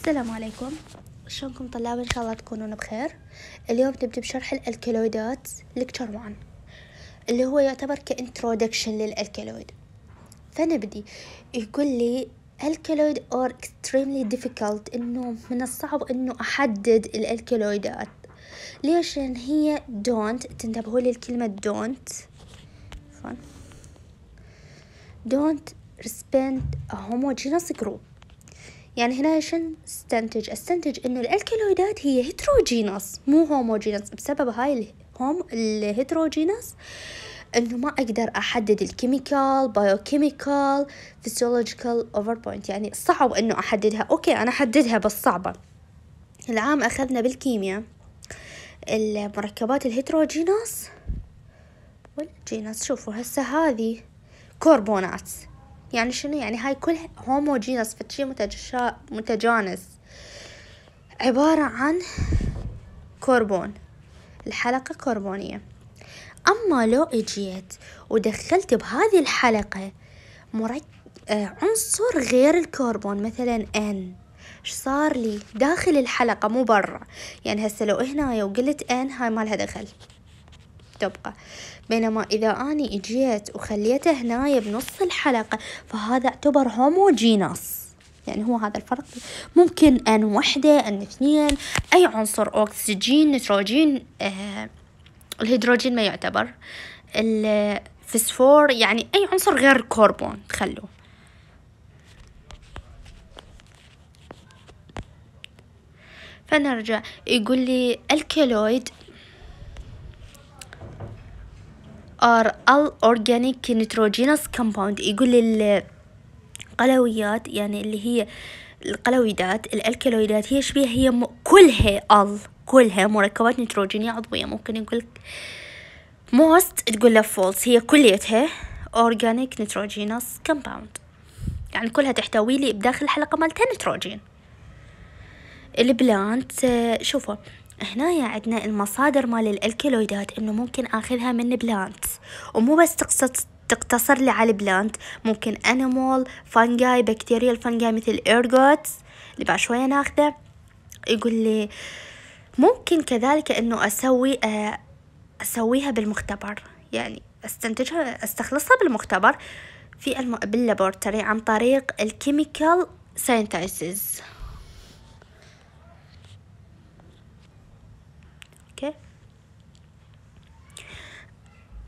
السلام عليكم. شلونكم طلاب؟ إن شاء الله تكونون بخير. اليوم نبدأ بشرح الالكالويدات lecture 1 اللي هو يعتبر ك introduction لل alkaloid فنبدي يقول لي alkaloid are extremely difficult إنه من الصعب إنه أحدد الالكالويدات ليش؟ لأن هي don't تنتبهوا للكلمة don't. فن. don't respond a homogeneous group. يعني هنا شن استنتج أستنتج إنه الالكالويدات هي heterogeneous مو homogeneous. بسبب هاي ال hom ال heterogeneous إنه ما أقدر أحدد ال chemical biochemical physiological over point يعني صعب إنه أحددها. أوكي أنا أحددها بس صعبة. العام أخذنا بالكيمياء. المركبات ال heterogeneous وال homogeneous. شوفوا هسه هذه كربونات يعني شنو يعني؟ هاي كلها homogeneous فتشي متجشا متجانس. عبارة عن كربون. الحلقة كربونية. أما لو إجيت ودخلت بهذه الحلقة مرك... آه عنصر غير الكربون مثلا N. إيش صار لي؟ داخل الحلقة مو برا. يعني هسه لو هنا وقلت N هاي ما لها دخل. تبقى. بينما إذا أني إجيت وخليته هنايا بنص الحلقة فهذا اعتبر هوموجينوس يعني هو هذا الفرق. ممكن أن وحدة أن اثنين أي عنصر أكسجين نيتروجين آه الهيدروجين ما يعتبر. الفسفور يعني أي عنصر غير الكربون. خلوه فنرجع. يقول لي الكيلويد are all organic nitrogenous compound يقول القلويات يعني اللي هي القلويدات الالكالويدات هي شبيه هي م... كلها ال كلها مركبات نيتروجينية عضوية. ممكن يقول most تقول له false هي كليتها organic nitrogenous compound. يعني كلها تحتوي لي بداخل الحلقة مالتها نيتروجين ال plant شوفوا هنا عندنا المصادر مال الالكالويدات إنه ممكن آخذها من plant ومو بس تقتصر لي على ال plant ممكن animal fungi بكتيريا ال fungi مثل ergots اللي بعد شوية ناخذه. يقول لي ممكن كذلك إنه أسوي أسويها بالمختبر. يعني أستنتجها أستخلصها بالمختبر في الم... بال laboratory عن طريق ال chemical synthesis أوكي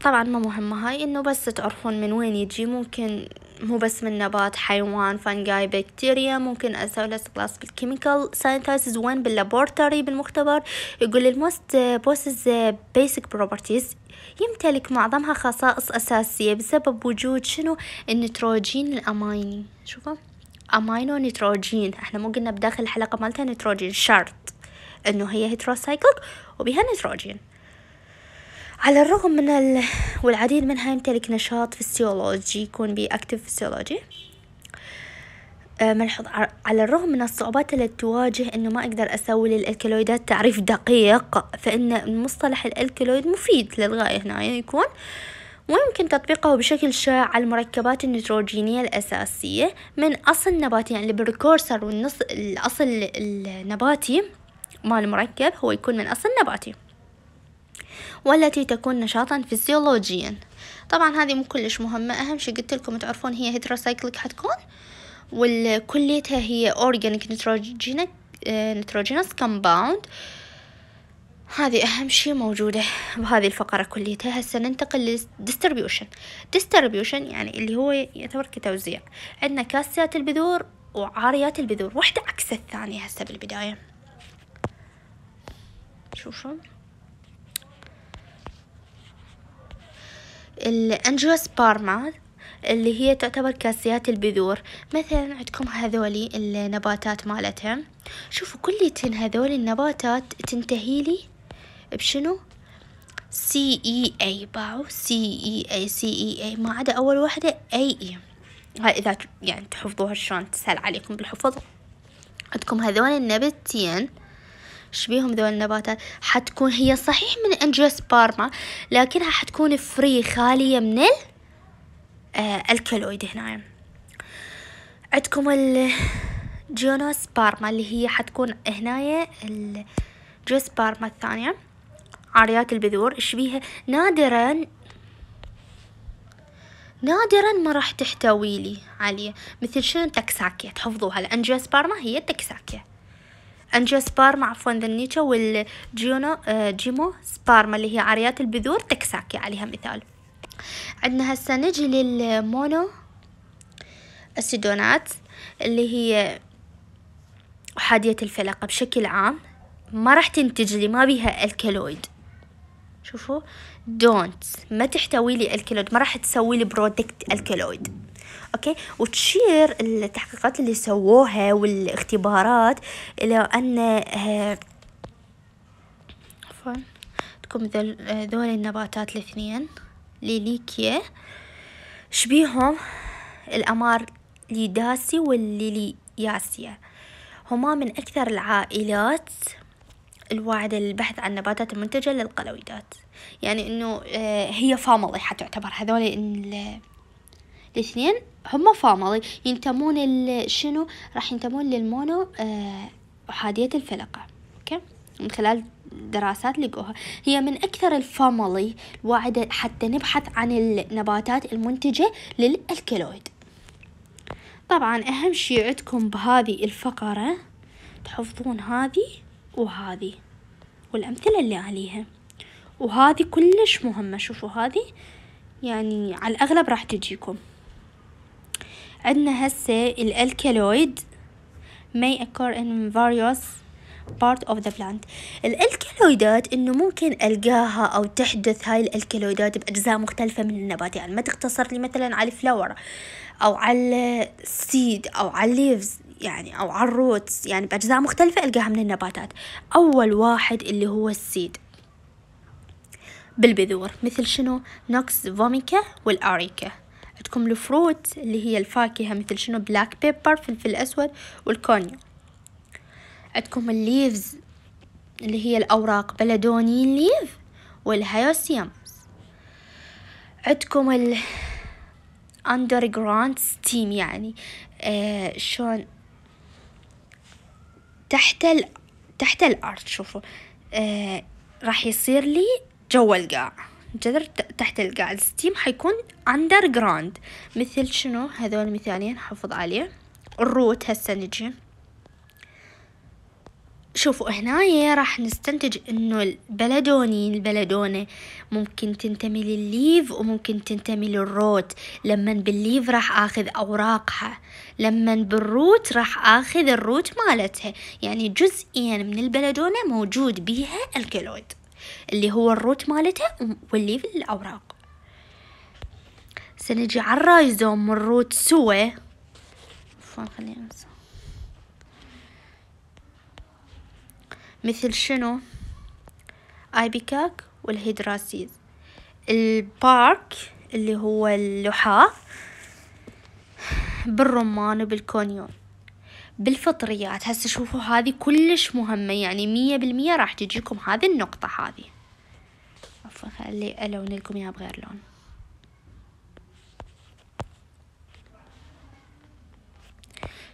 طبعا ما مهمة هاي إنه بس تعرفون من وين يجي. ممكن مو بس من نبات حيوان fungi بكتيريا ممكن أسوي له استخلاص بال chemical synthesis وين بال laboratory بالمختبر يقول ال most possess basic properties يمتلك معظمها خصائص أساسية بسبب وجود شنو؟ النيتروجين الأميني. شوفوا amino nitrogen. إحنا مو قلنا بداخل الحلقة مالتها نيتروجين. شرط إنه هي heterocyclic وبها نيتروجين. على الرغم من ال... والعديد منها يمتلك نشاط فسيولوجي يكون ب active فسيولوجي. ملحوظ على الرغم من الصعوبات التي تواجه إنه ما أقدر أسوي للالكالويدات تعريف دقيق فإن مصطلح ال alkaloid مفيد للغاية هنا يكون. ويمكن تطبيقه بشكل شائع على المركبات النيتروجينية الأساسية من أصل نباتي يعني بال precursor والنص الأصل النباتي مال المركب هو يكون من أصل نباتي. والتي تكون نشاطا فيزيولوجيا. طبعا هذه مو كلش مهمة. أهم شي قلت لكم تعرفون هي heterocyclic حتكون والكليتها هي organic nitrogenic nitrogenous compound هذه أهم شي موجودة بهذه الفقرة كليتها. هسه ننتقل لل distribution distribution يعني اللي هو يعتبر كتوزيع. عندنا كاسيات البذور وعاريات البذور. واحدة عكس الثانية هسه بالبداية. شوفوا الانجيوسبارما اللي هي تعتبر كاسيات البذور. مثلا عندكم هذولي النباتات مالتها شوفوا كليتن هذول النباتات تنتهي لي بشنو؟ سي اي اي باو سي اي اي سي اي اي ما عدا أول واحدة اي اي هاي إذا يعني تحفظوها شلون تسهل عليكم بالحفظ. عندكم هذول النبتين شبيهم ذول النباتات حتكون هي صحيح من انجيوسبارما لكنها حتكون فري خالية من ال آه الكالويد هنا. عندكم جيونوسبارما اللي هي حتكون هنايا الجيوسبارما الثانية. عاريات البذور إيش بيها نادرا نادرا ما راح تحتوي لي عليه مثل شنو؟ التكساكيا تحفظوها. الانجيوسبارما هي التكساكيا انجيوسبارما عفوا ذنيتشا والجيونو آه جيمو سبارما اللي هي عاريات البذور تكساكيا عليها مثال. عندنا هسه نجي لل mono السيدونات اللي هي أحادية الفلقة بشكل عام. ما راح تنتج لي ما بيها alkaloid شوفوا don't ما تحتوي لي alkaloid ما راح تسوي لي product alkaloid okay؟ وتشير التحقيقات اللي سووها والاختبارات إلى أن آه، عفوا. تكون ذول النباتات الاثنين Liliaceae. شبيهم ال Amaryllidaceae وال Liliaceae. هما من أكثر العائلات الواعدة للبحث عن نباتات المنتجة للقلويدات. يعني إنه آه، هي family حتعتبر. هذول الاثنين هم family ينتمون شنو؟ راح ينتمون لل mono آه، أحادية الفلقة. okay؟ من خلال دراسات لقوها. هي من أكثر ال family الواعدة حتى نبحث عن النباتات المنتجة لل alkaloid طبعا أهم شي عندكم بهذه الفقرة تحفظون هذه وهذه والأمثلة اللي عليها. وهذه كلش مهمة. شوفوا هذه يعني على الأغلب راح تجيكم. عندنا هسه ال alkaloid may occur in various part of the plant. الألكالويدات إنه ممكن ألقاها أو تحدث هاي الألكالويدات بأجزاء مختلفة من النبات يعني ما تقتصر لي مثلا على ال flower أو على ال seed أو على ال leaves يعني أو على ال roots يعني بأجزاء مختلفة ألقاها من النباتات. أول واحد اللي هو ال seed بالبذور. مثل شنو؟ nux vomica وال areca. عندكم ال fruit اللي هي الفاكهة مثل شنو؟ black pepper فلفل أسود وال conium عندكم ال leaves اللي هي الأوراق belladonna leaf وال hyoscyamus عندكم ال underground stem يعني آه شلون؟ تحت ال تحت الأرض شوفوا آه راح يصير لي جوا القاع. جذر تحت القاع ال stem حيكون underground مثل شنو؟ هذول مثالين حفظ عليه. ال root هسه نجي. شوفوا هنا راح نستنتج إنه البلدوني البلدونة ممكن تنتمي للل leaf وممكن تنتمي لل root لما بال leaf راح آخذ أوراقها. لما بال root راح آخذ ال root مالتها. يعني جزئين من البلدونة موجود بيها alkaloid اللي هو ال root مالتها وال leaf الأوراق. سنجي على ال rhizome وال root خلينا مثل شنو؟ ipecac وال hydrastis. ال bark اللي هو اللحاء بالرمان وبالكونيون. بالفطريات. هسه شوفوا هذه كلش مهمة يعني مية بالمية راح تجيكم هذه النقطة هذه. عفوا خلي ألون لكم إياها بغير لون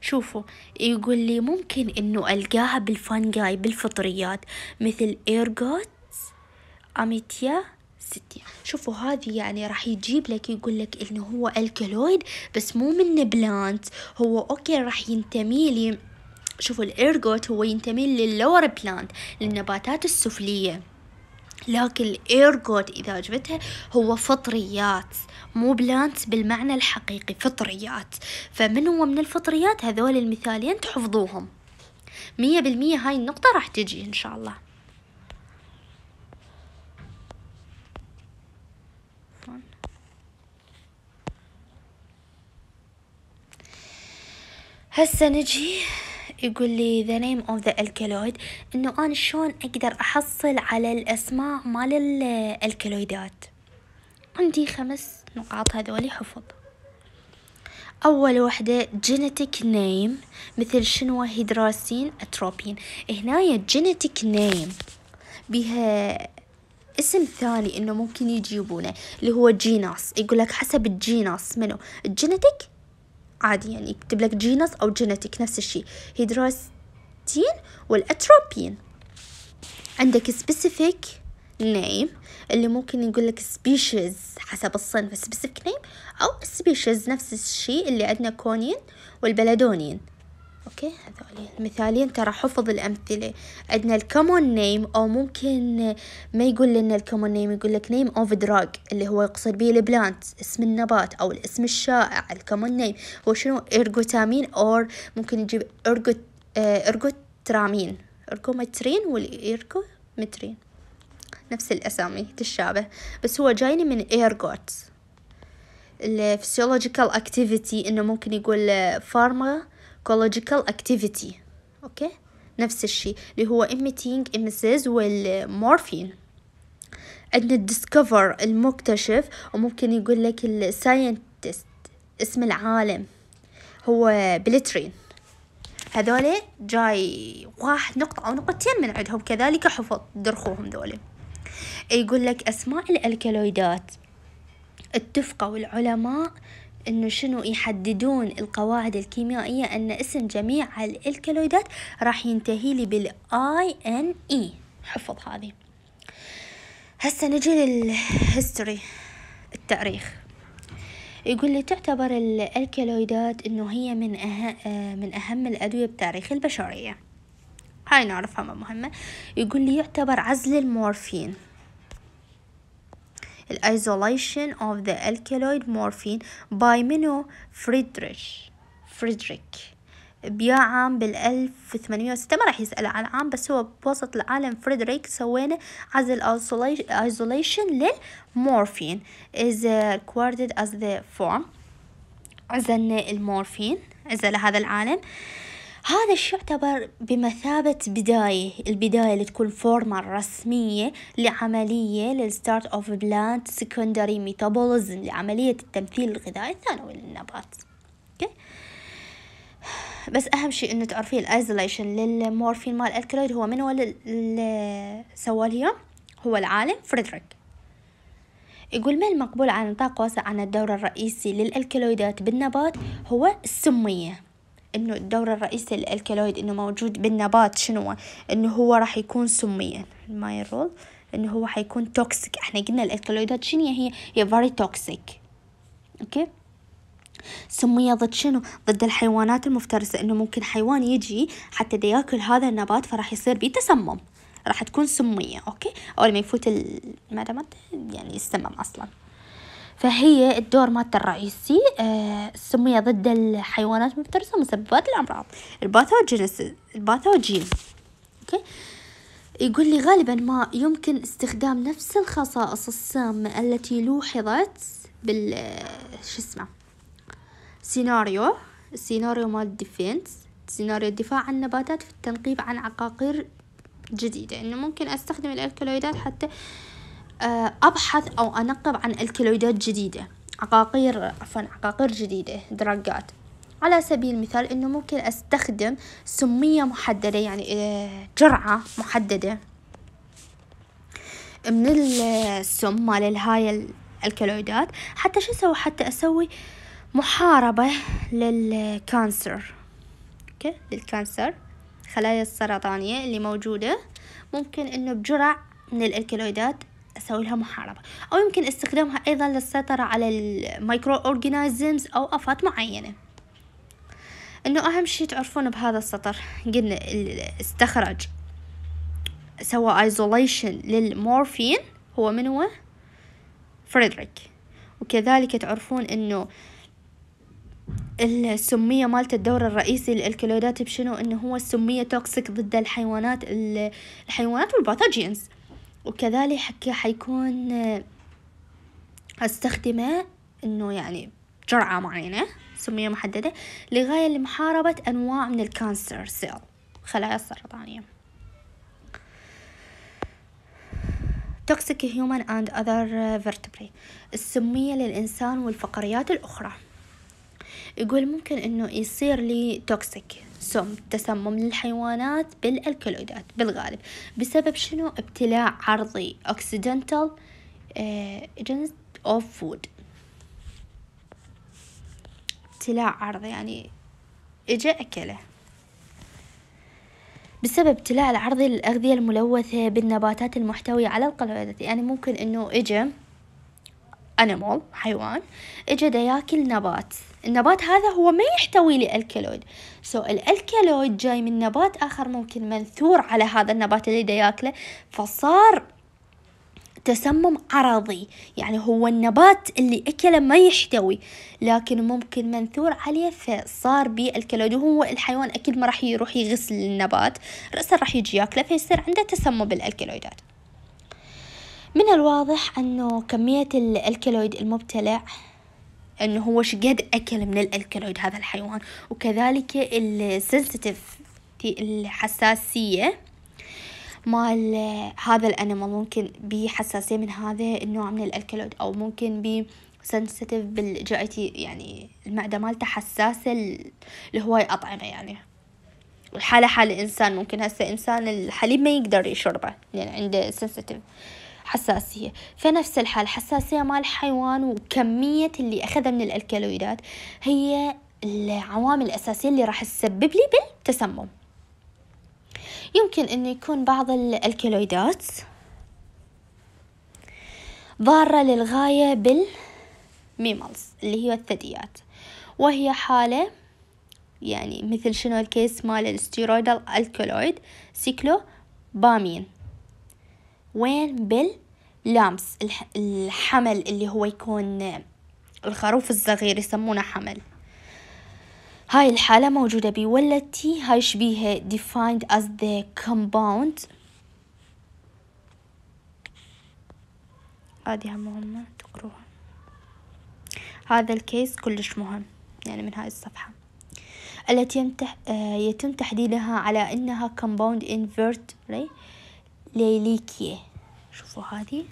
شوفوا يقول لي ممكن إنه ألقاها بال fungi بالفطريات مثل ergot amanita. ستيا شوفوا هذه يعني راح يجيب لك يقول لك إنه هو alkaloid بس مو من plant هو okay راح ينتمي لي شوفوا ال ergot هو ينتمي لل lower plant للنباتات السفلية. لكن ال ergot إذا عجبتها هو فطريات مو plant بالمعنى الحقيقي فطريات. فمن هو من الفطريات؟ هذول المثالين تحفظوهم. مية بالمية هاي النقطة راح تجي إن شاء الله. هسه نجي يقول لي the name of the alkaloid إنه أنا شلون أقدر أحصل على الأسماء مال الالكالويدات عندي خمس نقاط هذولي حفظ. أول وحدة genetic name مثل شنو؟ هيدراسين أتروبين. هنايا genetic name بها اسم ثاني إنه ممكن يجيبونه اللي هو جيناس يقول لك حسب الجيناس منو. ال generic عادي يعني يكتب لك genus أو generic نفس الشي hydrastine والأتروبين. عندك specific name اللي ممكن يقول لك species حسب الصنف specific name أو species نفس الشيء اللي عندنا coniine وال belladonnine. okay هذول المثالين ترى حفظ الأمثلة. عندنا ال common name أو ممكن ما يقول لنا ال common name يقول لك name of drug اللي هو يقصد به ال plant اسم النبات أو الاسم الشائع ال common name هو شنو؟ ergotamine or ممكن يجيب ergo ergotamine ergometrine وال ergometrine نفس الأسامي تشابه. بس هو جايني من ergot ال physiological activity إنه ممكن يقول pharmacological activity. okay نفس الشيء. اللي هو emetine والمورفين عندنا discover المكتشف وممكن يقول لك ال scientist اسم العالم. هو pelletierine هذول جاي واحد نقطة أو نقطتين من عندهم. كذلك حفظ درخوهم ذولي. يقول لك أسماء الألكالويدات اتفقوا العلماء إنه شنو يحددون القواعد الكيميائية أن اسم جميع الالكالويدات راح ينتهي لي بال i n e حفظ هذه. هسه نجي لل history التاريخ. يقول لي تعتبر الالكالويدات إنه هي من أهم من أهم الأدوية بتاريخ البشرية. هاي نعرفها مهمة. يقول لي يعتبر عزل المورفين. Isolation of the alkaloid morphine by منو فريدريش فريدريك بيا عام بالألف ثمانمية وستة. ما راح يسأل عن عام بس هو بوسط العالم. فريدريك سوينا عزل isolation للمورفين. Is recorded as the form. عزلنا المورفين. عزل هذا العالم. هذا الشيء يعتبر بمثابة بداية. البداية اللي تكون فورمة رسمية لعملية للستارت اوف بلانت سكندري ميتابوليزم لعملية التمثيل الغذائي الثانوي للنبات. okay بس أهم شيء إنه تعرفين ال isolation للمورفين مال ال alkaloid هو من هو اللي سواه هو العالم فريدريك. يقول ما المقبول على نطاق واسع عن الدور الرئيسي للألكالويدات بالنبات؟ هو السمية. إنه الدور الرئيسي لل alkaloid إنه موجود بالنبات شنو؟ إنه هو راح يكون سميا. main role إنه هو حيكون toxic إحنا قلنا الالكالويدات شنو؟ هي هي very toxic okay سمية ضد شنو؟ ضد الحيوانات المفترسة. إنه ممكن حيوان يجي حتى يأكل هذا النبات فراح يصير بيه تسمم راح تكون سمية. okay أول ما يفوت المعدة يعني يتسمم أصلا. فهي الدور مالته الرئيسي آه سمية ضد الحيوانات المفترسة مسببات الأمراض ال pathogens ال pathogen. okay؟ يقول لي غالبا ما يمكن استخدام نفس الخصائص السامة التي لوحظت بال شو اسمه؟ سيناريو السيناريو مال ال defense سيناريو الدفاع عن النباتات في التنقيب عن عقاقير جديدة. إنه ممكن أستخدم الألكالويدات حتى آه آه، أبحث أو أنقب عن ألكلويدات جديدة عقاقير عفوا عقاقير جديدة drugs. على سبيل المثال إنه ممكن أستخدم سمية محددة يعني آه، جرعة محددة من السم مال هاي الألكلويدات. حتى شو أسوي؟ حتى أسوي محاربة لل cancer. okay؟ لل cancer. خلايا السرطانية اللي موجودة. ممكن إنه بجرع من الالكلويدات أسوي لها محاربة أو يمكن استخدامها أيضا للسيطرة على ال microorganisms أو آفات معينة. إنه أهم شي تعرفون بهذا السطر قلنا استخرج سوى isolation للمورفين هو من هو؟ فريدريك. وكذلك تعرفون إنه السمية مالت الدور الرئيسي للألكلويدات بشنو؟ إنه هو السمية toxic ضد الحيوانات الحيوانات وال pathogens. وكذلك حيكون أستخدمه إنه يعني جرعة معينة سمية محددة لغاية لمحاربة أنواع من ال cancer cell. خلايا السرطانية toxic human and other vertebrates. السمية للإنسان والفقريات الأخرى. يقول ممكن إنه يصير لي toxic تسمم للحيوانات بالألكالويدات بالغالب. بسبب شنو؟ ابتلاع عرضي ابتلاع عرضي يعني إجا أكله. بسبب ابتلاع العرضي للأغذية الملوثة بالنباتات المحتوية على القلويدات يعني ممكن إنه إجا أنيمال حيوان إجا دا ياكل نبات. النبات هذا هو ما يحتوي للألكالويد سو so, الألكالويد جاي من نبات آخر ممكن منثور على هذا النبات اللي دا ياكله فصار تسمم عرضي يعني هو النبات اللي أكله ما يحتوي لكن ممكن منثور عليه فصار بالكلود وهو الحيوان أكيد ما راح يروح يغسل النبات رأسا راح يجي ياكله فيصير عنده تسمم بالألكالويدات من الواضح أنه كمية الألكالويد المبتلع أنه هو شقد أكل من الألكالويد هذا الحيوان. وكذلك السنسيتيف الحساسية مال هذا الأنيمال ممكن بحساسية من هذا النوع من الألكالويد أو ممكن ب سنسيتيف بالجايتي يعني المعدة مالته حساسة لهواي أطعمة يعني. الحالة حال الإنسان ممكن هسه إنسان الحليب ما يقدر يشربه لأن يعني عنده سنسيتيف حساسية. فنفس الحال حساسية مال الحيوان وكمية اللي أخذها من الألكالويدات هي العوامل الأساسية اللي راح تسبب لي بالتسمم. يمكن أنه يكون بعض الألكلويدات ضارة للغاية بال mammals اللي هي الثدييات. وهي حالة يعني مثل شنو ال case مال ال steroidal alkaloid cyclopamine وين بال lambs الحمل اللي هو يكون الخروف الصغير يسمونه حمل. هاي الحالة موجودة بي والتي هاي شبيهة defined as the compound. هذه مهمة تقروها. هذا الكيس كلش مهم يعني من هاي الصفحة. التي يمتح يتم تحديدها على إنها compound invertebrate. ليليكية شوفوا هذه.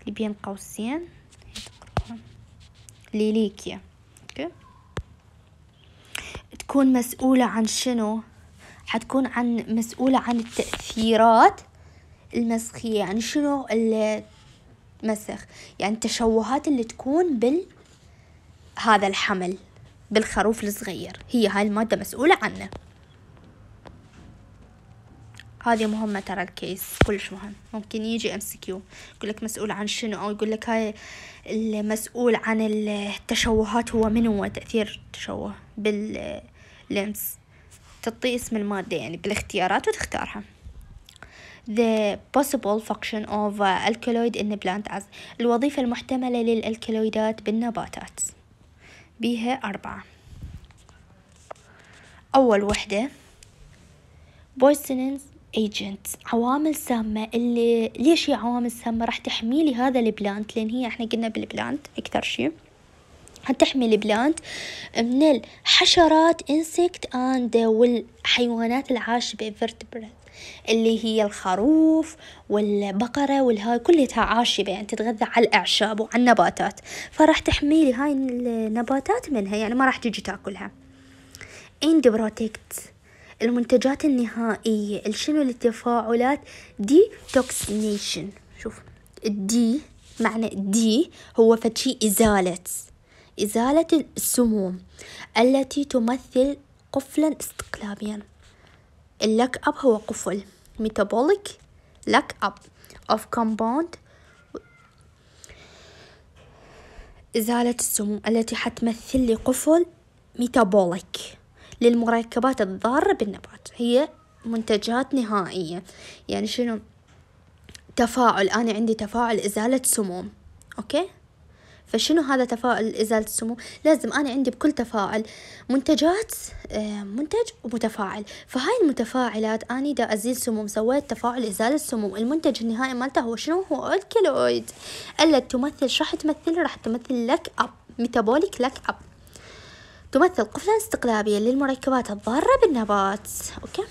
اللي بين قوسين Liliaceae okay. تكون مسؤولة عن شنو؟ حتكون عن مسؤولة عن التأثيرات المسخية. يعني شنو المسخ؟ يعني التشوهات اللي تكون بال هذا الحمل بالخروف الصغير. هي هاي المادة مسؤولة عنه. هذه مهمة ترى ال case كلش مهم. ممكن يجي MCQ يقول لك مسؤول عن شنو؟ أو يقول لك هاي المسؤول عن التشوهات هو من هو تأثير التشوه باللمس. تعطي اسم المادة يعني بالاختيارات وتختارها. The possible function of alkaloid in plant as الوظيفة المحتملة للألكالويدات بالنباتات. بيها أربعة. أول وحدة poisonous agent عوامل سامة اللي ليش هي عوامل سامة؟ راح تحمي لي هذا ال plant لأن هي إحنا قلنا بال plant أكثر شيء. هتحمي ال plant من الحشرات insect and والحيوانات العاشبة بال vertebrate اللي هي الخروف والبقرة والهاي كلها عاشبة يعني تتغذى على الأعشاب وعلى النباتات. فراح تحمي لي هاي النباتات منها يعني ما راح تجي تأكلها. end product المنتجات النهائية الشنو التفاعلات؟ detoxification شوف ال de معنى de هو فد شي إزالة إزالة السموم التي تمثل قفلا استقلابيا. ال lock up هو قفل metabolic lock up. Of compound إزالة السموم التي حتمثل لي قفل metabolic للمركبات الضارة بالنبات. هي منتجات نهائية. يعني شنو؟ تفاعل. أنا عندي تفاعل إزالة سموم. okay؟ فشنو هذا تفاعل إزالة السموم لازم أنا عندي بكل تفاعل منتجات آه، منتج ومتفاعل. فهاي المتفاعلات أنا دا أزيل سموم سويت تفاعل إزالة السموم المنتج النهائي مالته هو شنو؟ هو alkaloid. التي تمثل راح تمثل؟ راح تمثل lock up metabolic lock up. تمثل قفلة استقلابية للمركبات الضارة بالنبات. okay.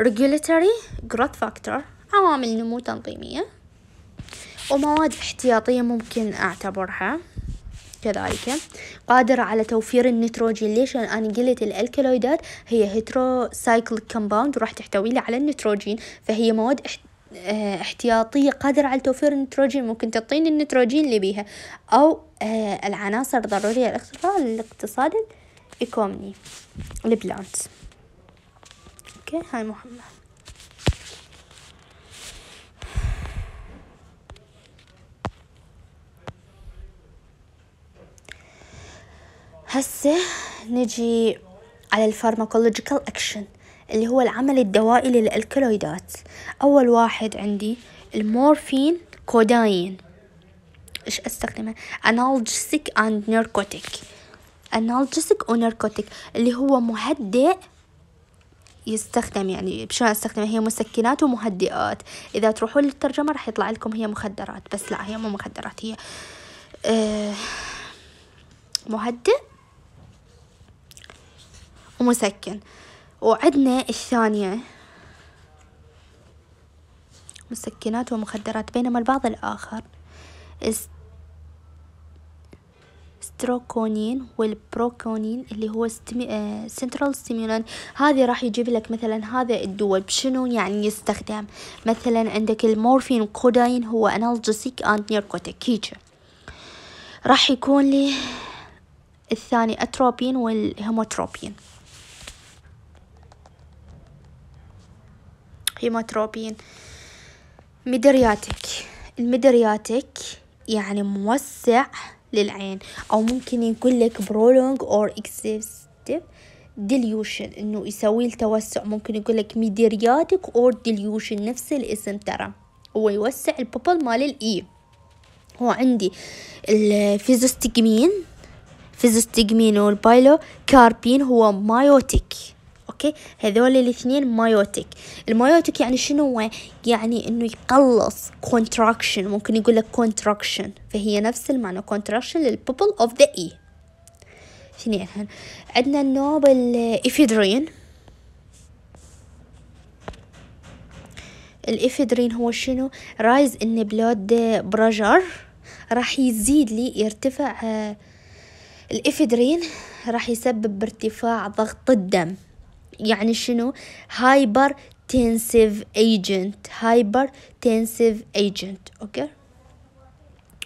Regulatory growth factor عوامل نمو تنظيمية. ومواد احتياطية ممكن أعتبرها كذلك. قادرة على توفير النيتروجين ليش؟ لأن أنا قلت الألكالويدات هي heterocyclic compound وراح تحتوي لي على النيتروجين. فهي مواد احتياطية قادرة على توفير النيتروجين ممكن تعطيني النيتروجين اللي بيها. أو آه، العناصر الضرورية للاقتصاد الـ economy الـ plant. أوكي هاي مهمة هسه نجي على الـ pharmacological action اللي هو العمل الدوائي للالكالويدات أول واحد عندي المورفين كوداين. إيش أستخدمه؟ Analgesic and narcotic. Analgesic و narcotic. اللي هو مهدئ يستخدم يعني بشلون أستخدمه؟ هي مسكنات ومهدئات. إذا تروحون للترجمة راح يطلع لكم هي مخدرات بس لا هي مو مخدرات هي آه مهدئ ومسكن. وعندنا الثانية. مسكنات ومخدرات بينما البعض الآخر. ستركنين والبروسين اللي هو central stimulant هذه راح يجيب لك مثلا هذا الدول بشنو يعني يستخدم؟ مثلا عندك المورفين والكوداين هو analgesic and narcotic راح يكون لي الثاني اتروبين والهوماتروبين. هوماتروبين mydriatic. ال mydriatic يعني موسع للعين أو ممكن يقول لك prolong or excessive dilation إنه يسوي التوسع ممكن يقول لك mydriatic or dilation نفس الاسم ترى. هو يوسع ال pupil مال ال eye. هو عندي الفيزوستجمين فيزوستجمين والبايلوكاربين هو miotic. أوكي؟ هذول الاثنين miotic. ال miotic يعني شنو؟ هو يعني إنه يقلص contraction ممكن يقول لك contraction. فهي نفس المعنى contraction لل pupil of the eye اثنين عندنا النوب الافيدرين الإفيدرين هو شنو؟ rise in blood pressure راح يزيد لي يرتفع آه، الإفيدرين راح يسبب ارتفاع ضغط الدم. يعني شنو؟ hypertensive agent hypertensive agent أوكي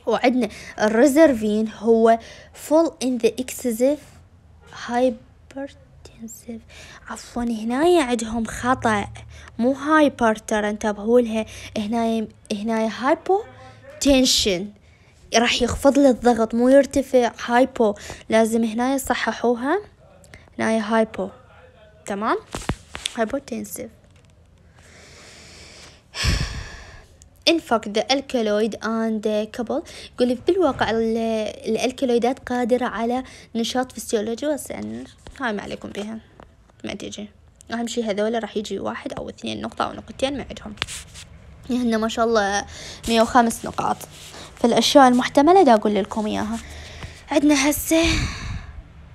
وعندنا الريزرفين هو fall in the excessive hypertensive عفوا هنا عندهم خطأ. مو hyper ترى انتبهوا لها هنا هنا hypotension راح يخفض لي الضغط مو يرتفع. hypo لازم هنا يصححوها هنا hypo تمام fact the alkaloid and the couple. يقول بالواقع الالكالويدات قادرة على نشاط فسيولوجي وسن. هاي ما عليكم بها ما تجي. أهم شي هذول راح يجي واحد أو اثنين نقطة أو نقطتين ما عندهم. هن ما شاء الله مية وخمس نقاط. فالأشياء المحتملة دا أقول لكم إياها. عندنا هسه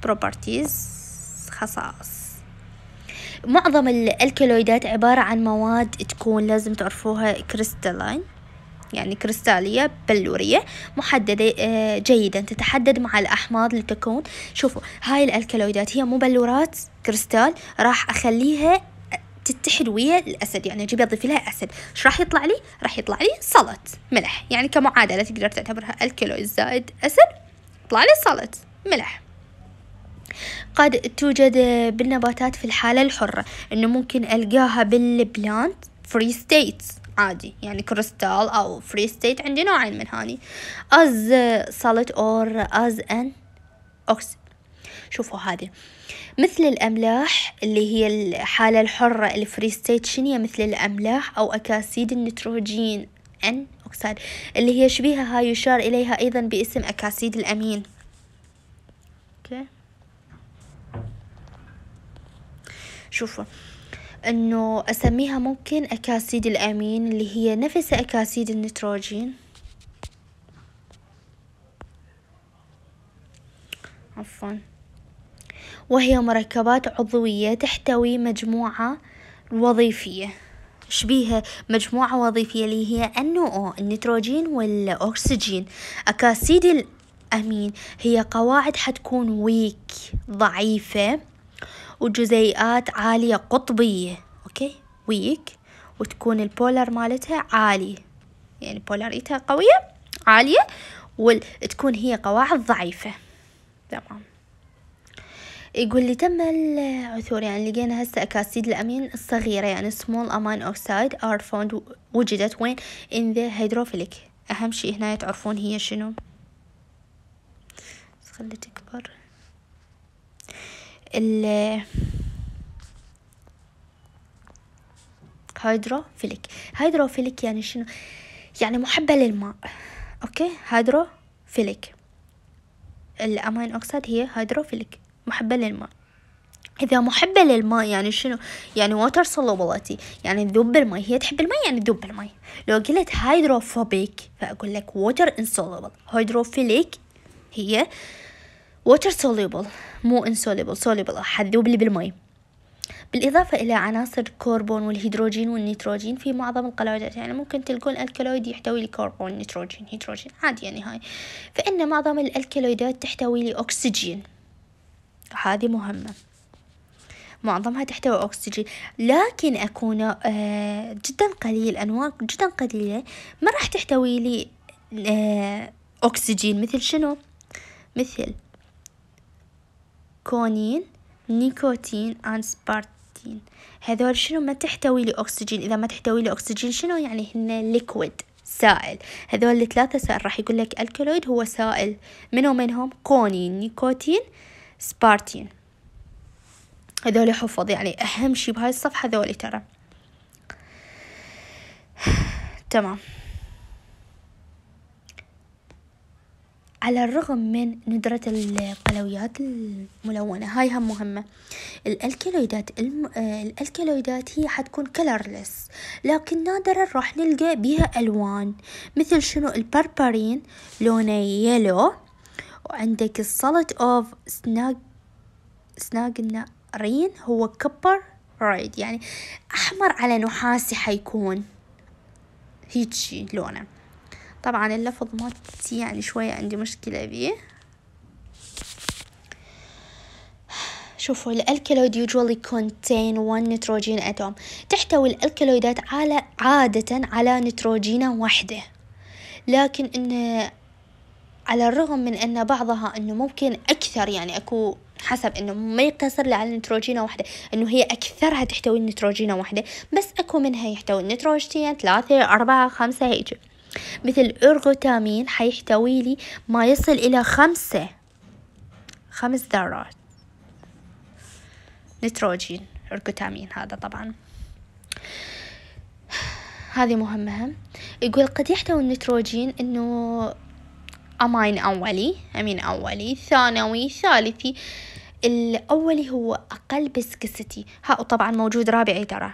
properties. خصائص. معظم الالكالويدات عبارة عن مواد تكون لازم تعرفوها كريستالين يعني كريستالية بلورية محددة آه، جيدا تتحدد مع الأحماض لتكون. شوفوا هاي الالكالويدات هي مو بلورات كريستال راح أخليها تتحد ويا ال acid يعني أجيب أضيف لها acid. إيش راح يطلع لي؟ راح يطلع لي salt ملح. يعني كمعادلة تقدر تعتبرها alkaloid زائد acid يطلع لي salt ملح. قد توجد بالنباتات في الحالة الحرة إنه ممكن ألقاها بال plant free state عادي يعني كريستال أو free state عندي نوعين من هاني as solid or as an oxide شوفوا هذه. مثل الأملاح اللي هي الحالة الحرة ال free state شنية مثل الأملاح أو أكاسيد النيتروجين؟ N-oxide اللي هي شبيهة هاي يشار إليها أيضا باسم أكاسيد الأمين. شوفوا إنه أسميها ممكن أكاسيد الأمين اللي هي نفس أكاسيد النيتروجين. عفوا. وهي مركبات عضوية تحتوي مجموعة وظيفية. شبيها مجموعة وظيفية اللي هي NO النيتروجين والأكسجين. أكاسيد الأمين هي قواعد حتكون ويك ضعيفة. وجزيئات عالية قطبية أوكي؟ weak؟ وتكون ال polar مالتها عالي يعني polarity ها قوية عالية وتكون هي قواعد ضعيفة. تمام. يقول لي تم العثور يعني لقينا هسه أكاسيد الأمين الصغيرة يعني small amine oxide are found وجدت وين؟ in the hydrophilic. أهم شي هنا تعرفون هي شنو. خلي تكبر. hydrophilic. hydrophilic يعني شنو؟ يعني محبة للماء. أوكي؟ hydrophilic. ال amine oxide هي hydrophilic. محبة للماء. إذا محبة للماء يعني شنو؟ يعني water solubility. يعني تذوب بالماء هي تحب الماء يعني تذوب بالماء لو قلت hydrophobic فأقول لك water insoluble. hydrophilic هي water soluble مو insoluble soluble حتذوب لي بالماء بالإضافة إلى عناصر الكربون والهيدروجين والنيتروجين في معظم القلويدات يعني ممكن تلقون alkaloid يحتوي الكربون نيتروجين هيدروجين عادي يعني هاي. فإن معظم الألكالويدات تحتوي لأكسجين. هذه مهمة. معظمها تحتوي أكسجين. لكن أكون آه جدا قليل أنواع جدا قليلة ما راح تحتوي لي آه أكسجين. مثل شنو؟ مثل coniine نيكوتين أن sparteine هذول شنو؟ ما تحتوي لأكسجين. إذا ما تحتوي لأكسجين شنو؟ يعني هن liquid سائل. هذول الثلاثة سائل. راح يقول لك ال alkaloid هو سائل. منو منهم؟ coniine نيكوتين sparteine. هذول حفظ. يعني أهم شي بهاي الصفحة ذولي ترى. تمام. على الرغم من ندرة القلويات الملونة. هاي هم مهمة. الألكالويدات الم... الألكالويدات هي حتكون colorless لكن نادرا راح نلقى بيها ألوان مثل شنو؟ ال berberine لونه yellow وعندك ال salt of sangui sanguinarine هو copper رايد يعني أحمر على نحاسي حيكون هيجي لونه. طبعا اللفظ مالتي يعني شوية عندي مشكلة بيه. شوفوا الألكالويد usually contain one nitrogen atom. تحتوي الألكالويدات على عادة على نيتروجينة واحدة. لكن إن على الرغم من أن بعضها أنه ممكن أكثر يعني أكو حسب إنه ما يقتصر على النيتروجينة واحدة إنه هي أكثرها تحتوي النيتروجينة واحدة بس أكو منها يحتوي النيتروجين ثلاثة أربعة خمسة هيك. مثل ال ergotamine حيحتوي لي ما يصل إلى خمسة خمس ذرات. نيتروجين ergotamine هذا طبعا. هذه مهمة. يقول قد يحتوي النيتروجين إنه أمين أولي أمين أولي ثانوي ثالثي. الأولي هو أقل basicity ها طبعا موجود رابعي ترى.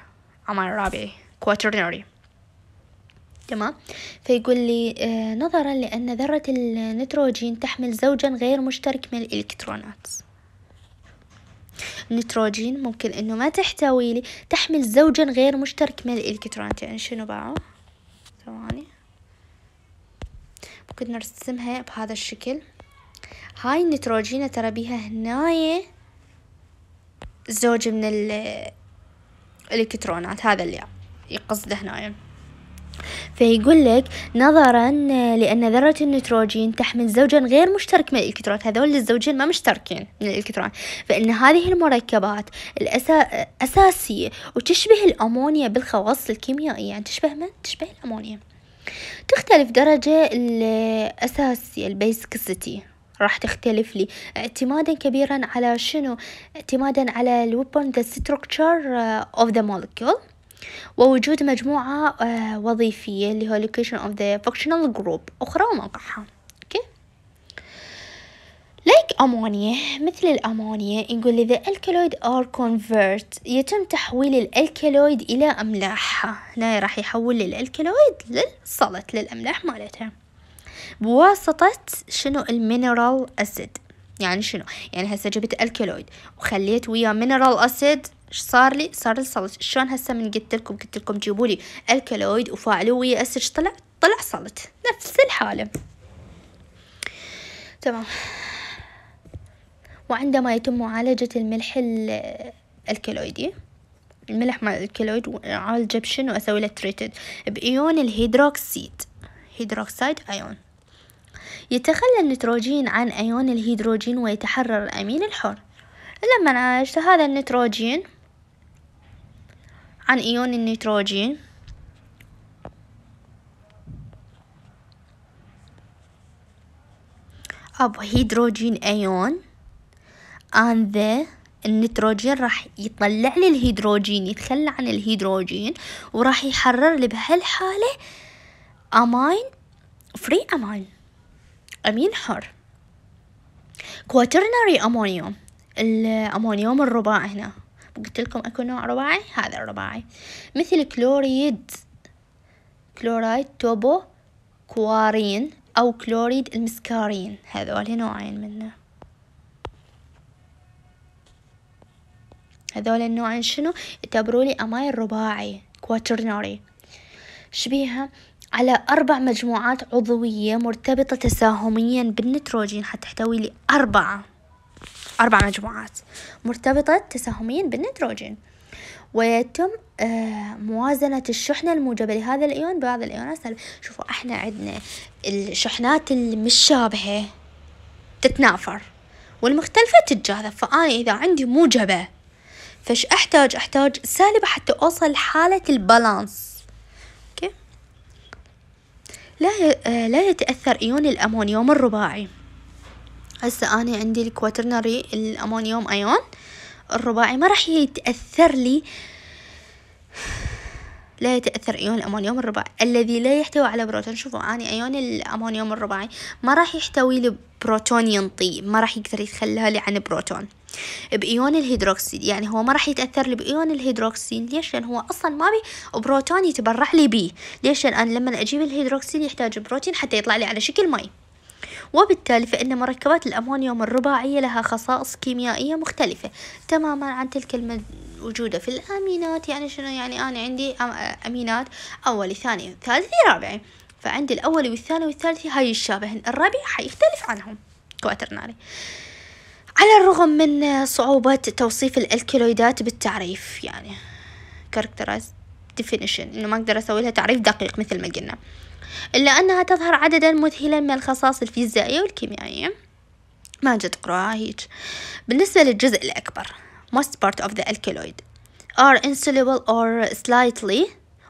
أمين رابعي quaternary تمام فيقول لي آه نظرا لأن ذرة النيتروجين تحمل زوجا غير مشترك من الإلكترونات. النيتروجين ممكن إنه ما تحتوي لي تحمل زوجا غير مشترك من الإلكترونات. يعني شنو بقى؟ ثواني. ممكن نرسمها بهذا الشكل. هاي النيتروجينة ترى بيها هناية زوج من الإلكترونات. هذا اللي يقصده هنايا فيقول لك نظرا لأن ذرة النيتروجين تحمل زوجا غير مشترك من الإلكترونات هذول الزوجين ما مشتركين من الإلكترون. فإن هذه المركبات الأساسية وتشبه الأمونيا بالخواص الكيميائية. يعني تشبه من؟ تشبه الأمونيا. تختلف درجة الأساسية ال basicity. راح تختلف لي. اعتمادا كبيرا على شنو؟ اعتمادا على ال upon the structure of the molecule. ووجود مجموعة آه، وظيفية اللي هو location of the functional group أخرى وموقعها. أوكي؟ Like ammonia مثل الأمونيا لي the alkaloid are convert يتم تحويل ال alkaloid إلى أملاح هنا راح يحول ال alkaloid لل salt للأملاح مالتها. بواسطة شنو ال mineral acid يعني شنو؟ يعني هسه جبت alkaloid وخليت وياه mineral acid إيش صار لي؟ صار لي salt شلون هسه من قلت لكم قلت لكم جيبوا لي alkaloid وفاعلوه ويا acid طلع طلع salt. نفس الحالة. تمام. وعندما يتم معالجة الملح الكالويدي الملح مال ال alkaloid وعالجه بشنو أسوي له treated بإيون الهيدروكسيد hydroxide ion يتخلى النيتروجين عن ايون الهيدروجين ويتحرر الأمين الحر. لما عالجت هذا النيتروجين عن إيون النيتروجين. of hydrogen ion. And the النيتروجين راح يطلع لي الهيدروجين يتخلى عن الهيدروجين وراح يحرر لي بهالحالة amine free amine أمين حر quaternary ammonium الأمونيوم الرباعي هنا. قلت لكم أكو نوع رباعي؟ هذا الرباعي. مثل كلوريد. chloride tubocurarine أو كلوريد المسكارين. هذول نوعين منه. هذول النوعين شنو؟ يعتبروا لي أماين رباعي quaternary شبيها على أربع مجموعات عضوية مرتبطة تساهميا بالنيتروجين حتحتوي لي أربعة أربع مجموعات مرتبطة تساهميا بالنيتروجين. ويتم آه موازنة الشحنة الموجبة لهذا الأيون بهذا الأيون شوفوا إحنا عندنا الشحنات المشابهة تتنافر والمختلفة تتجاذب فأنا إذا عندي موجبة فش أحتاج؟ أحتاج سالبة حتى أوصل لحالة ال balance. أوكي؟ لا ي... لا يتأثر إيون الأمونيوم الرباعي. هسه أنا عندي ال quaternary ال ammonium ion. الرباعي ما راح يتأثر لي. لا يتأثر أيون الأمونيوم الرباعي. الذي لا يحتوي على بروتون. شوفوا أنا أيون الأمونيوم الرباعي ما راح يحتوي لي بروتون ينطي. ما راح يقدر يتخلى لي عن بروتون. بإيون الهيدروكسيد. يعني هو ما راح يتأثر لي بإيون الهيدروكسيد. ليش؟ لأن هو أصلا ما بي بروتون يتبرع لي بيه. ليش؟ لأن لما أجيب الهيدروكسيد يحتاج بروتون حتى يطلع لي على شكل مي. وبالتالي فإن مركبات الأمونيوم الرباعية لها خصائص كيميائية مختلفة تماما عن تلك الموجودة في الأمينات يعني شنو؟ يعني أنا عندي أمينات أولي ثاني ثالثي رابعي فعندي الأولي والثاني والثالثي هاي الشابهن الرابع حيختلف عنهم. كواترناري. على الرغم من صعوبة توصيف الألكيلويدات بالتعريف يعني characterize definition إنه ما أقدر أسوي لها تعريف دقيق مثل ما قلنا. إلا أنها تظهر عددا مذهلا من الخصائص الفيزيائية والكيميائية ما جت تقرأها هيك. بالنسبة للجزء الأكبر most part of the alkaloid are insoluble or slightly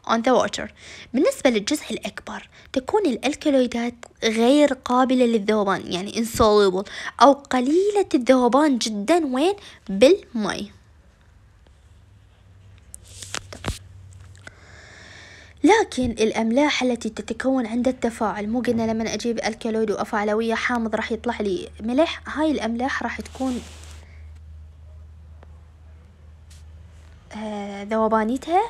on the water. بالنسبة للجزء الأكبر تكون الألكالويدات غير قابلة للذوبان يعني insoluble أو قليلة الذوبان جدا. وين؟ بالمي. لكن الأملاح التي تتكون عند التفاعل مو قلنا لما أجيب الكالويد وأفعله ويا حامض راح يطلع لي ملح؟ هاي الأملاح راح تكون آه ذوبانيتها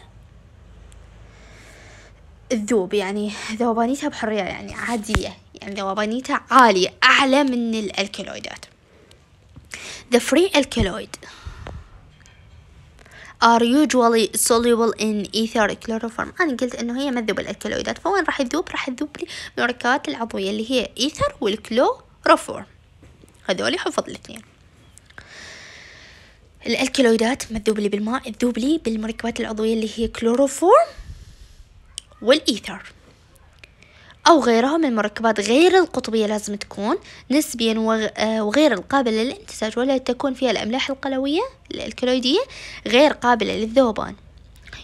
الذوب يعني ذوبانيتها بحرية يعني عادية يعني ذوبانيتها عالية أعلى من الألكالويدات The free alkaloid. Are usually soluble in ether chloroform. أنا قلت إنه هي مذوبة الألكالويدات فوين راح تذوب؟ راح تذوب لي بالمركبات العضوية اللي هي إيثر والكلوروفورم هذول حفظ الاثنين. الألكالويدات تذوب لي بالماء تذوب لي بالمركبات العضوية اللي هي كلوروفورم والإيثر أو غيرها من المركبات غير القطبية لازم تكون نسبيا آه، وغير القابلة للامتزاج ولا تكون فيها الأملاح القلوية الكلويدية غير قابلة للذوبان.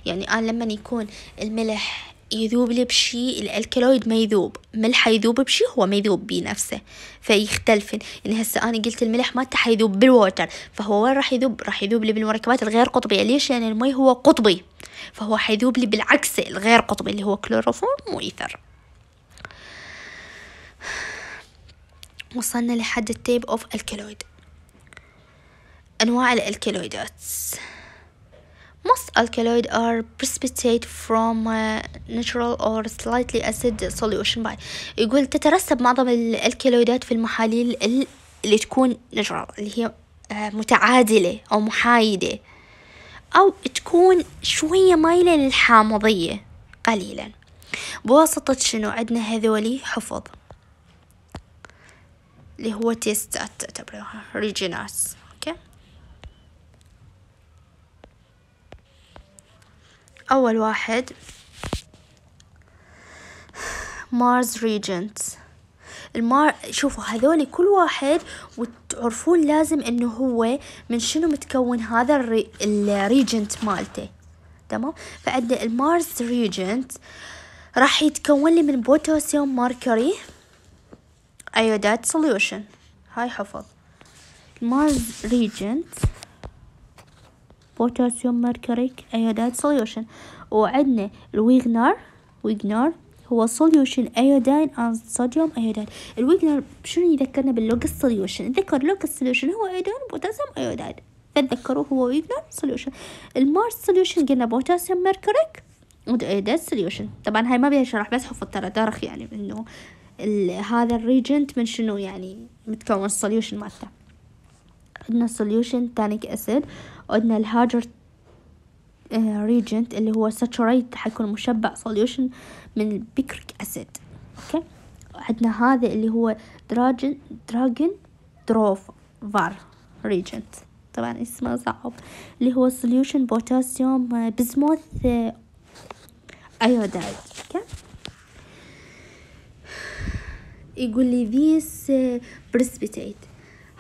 يعني أنا لما يكون الملح يذوب لي بشي ال alkaloid ما يذوب ملح يذوب بشي هو ما يذوب بنفسه فيختلفن. يعني هسه أنا قلت الملح مالته حيذوب بال water فهو وين راح يذوب؟ راح يذوب لي بالمركبات الغير قطبية. ليش؟ لأن المي هو قطبي فهو حيذوب لي بالعكس الغير قطبي اللي هو كلوروفورم وإيثر. وصلنا لحد ال type of alkaloid أنواع الالكلويدات Most alkaloid are precipitate from neutral or slightly acid solution by. يقول تترسب معظم الالكالويدات في المحاليل اللي تكون neutral اللي هي متعادلة أو محايدة. أو تكون شوية مايلة للحامضية قليلا. بواسطة شنو؟ عندنا هذولي حفظ. اللي هو تيستات تعتبرها reagents أوكي أول واحد. Mayer's reagent ال Mayer شوفوا هذول كل واحد وتعرفون لازم إنه هو من شنو متكون هذا ال rea... ال reagent مالته. تمام؟ فعندنا ال Mayer's reagent راح يتكون لي من potassium mercuric. iodide solution هاي حفظ. Mayer's reagent potassium mercuric iodide solution وعندنا ال Wagner. Wagner هو solution. iodine and sodium. iodide ال Wagner شنو يذكرنا بال Lugol's solution نذكر Lugol's solution هو iodine potassium iodide فتذكروا هو Wagner solution. ال Mayer's solution قلنا potassium mercuric و iodide solution. طبعا هاي ما بيها شرح بس حفظ ترى درخ يعني إنه هذا ال reagent من شنو يعني؟ متكون solution مالته. عندنا solution tannic acid وعندنا ال Hager reagent اللي هو saturated حيكون مشبع solution من ال picric acid أوكي؟ عندنا هذا اللي هو Dragen Dragendorff reagent طبعا اسمه صعب. اللي هو solution potassium bismuth iodide أوكي؟ يقول لي these precipitate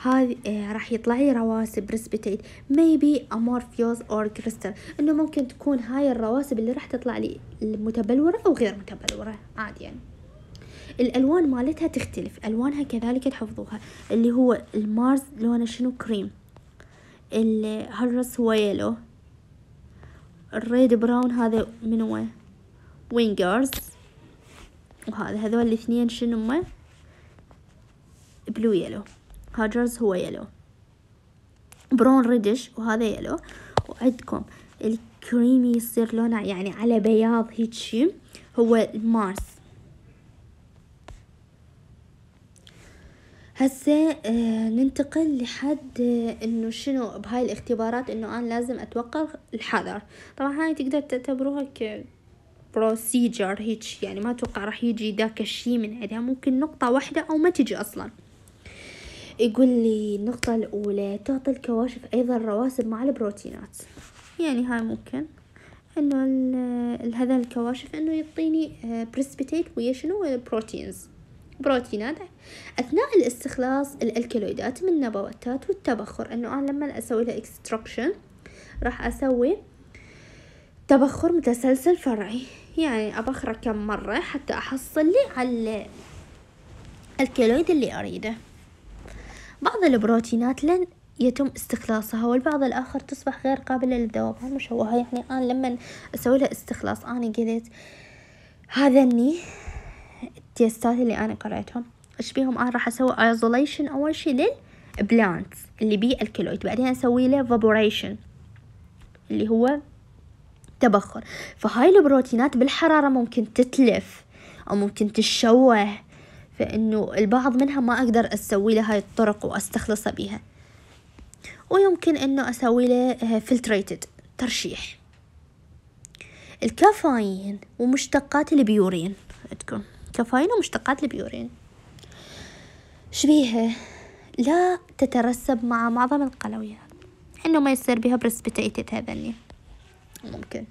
هذه آه راح يطلع لي رواسب precipitate maybe amorphous or crystal. إنه ممكن تكون هاي الرواسب اللي راح تطلع لي متبلورة أو غير متبلورة. عادي يعني. الألوان مالتها تختلف. ألوانها كذلك تحفظوها. اللي هو ال Mayer's لونه شنو؟ كريم. ال Hager's هو yellow ال red brown هذا منو وينجرز وهذا هذول الاثنين شنو بلو يلو هاجرز هو يلو برون ريدش وهذا يلو وعندكم الكريمي يصير لونه يعني على بياض هيك شي هو المارس هسه آه ننتقل لحد آه إنه شنو؟ بهاي الاختبارات إنه أنا لازم أتوقف الحذر. طبعا هاي تقدر تعتبروها ك procedure هيك يعني ما أتوقع راح يجي ذاك الشي من عندها. ممكن نقطة واحدة أو ما تجي أصلا. يقول لي النقطة الأولى تعطي الكواشف أيضا رواسب مع البروتينات. يعني هاي ممكن. إنه هذا الكواشف إنه يعطيني precipitate ويا شنو ال proteins بروتينات. أثناء الاستخلاص الألكالويدات من النباتات والتبخر إنه أنا لما أسوي لها extraction راح أسوي تبخر متسلسل فرعي. يعني أبخره كم مرة حتى أحصل لي على ال alkaloid اللي أريده. بعض البروتينات لن يتم استخلاصها والبعض الآخر تصبح غير قابلة للذوبان مشوهة يعني أنا لما أسوي لها استخلاص أنا قلت هذني التيستات اللي أنا قريتهم. إيش بيهم؟ أنا راح أسوي isolation أول شي لل plants اللي بيه alkaloid. بعدين أسوي له evaporation اللي هو تبخر. فهاي البروتينات بالحرارة ممكن تتلف أو ممكن تشوه. فإنه البعض منها ما أقدر أسوي له هاي الطرق وأستخلص بها ويمكن إنه أسوي له filtrated ترشيح. الكافاين ومشتقات البيورين. عندكم؟ كافاين ومشتقات البيورين. شبيها لا تترسب مع معظم القلويات. إنه ما يصير بها precipitated هذني. ممكن.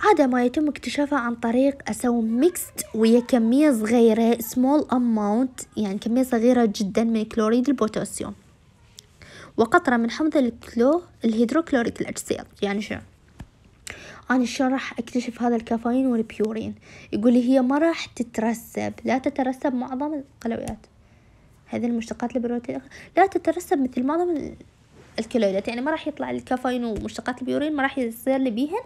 هذا ما يتم اكتشافه عن طريق أسوي mixed ويا كمية صغيرة small amount يعني كمية صغيرة جدا من كلوريد البوتاسيوم. وقطرة من حمض الكلو الهيدروكلوريك الأجسيل يعني شو أنا شلون راح أكتشف هذا الكافيين والبيورين؟ يقول لي هي ما راح تترسب. لا تترسب معظم القلويات. هذه المشتقات البروتين. لا تترسب مثل معظم الكلويدات يعني ما راح يطلع الكافيين ومشتقات البيورين ما راح يصير لي بيهن.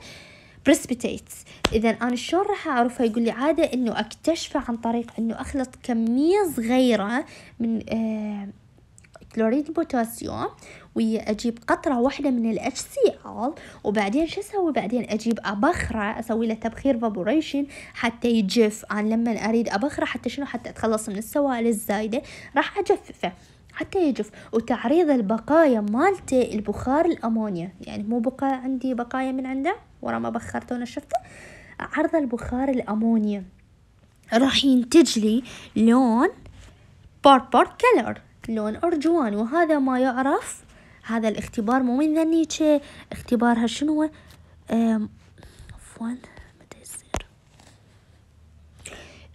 precipitates اذا أنا شلون راح أعرفها؟ يقول لي عادة إنه أكتشفه عن طريق إنه أخلط كمية صغيرة من آه كلوريد البوتاسيوم واجيب قطرة واحدة من ال وبعدين شو أسوي؟ بعدين أجيب أبخرة أسوي له تبخير فابوريشن حتى يجف. أنا لما أريد أبخرة حتى شنو؟ حتى أتخلص من السوائل الزايدة راح أجففه حتى يجف. وتعريض البقايا مالته البخار الأمونيا. يعني مو بقى عندي بقايا من عنده؟ ورا ما بخرته ونشفته عرض البخار الأمونيا. راح ينتج لي لون purple color لون أرجوان. وهذا ما يعرف هذا الاختبار مو من ذنيتشي اختبارها شنو؟ عفوا متى يصير.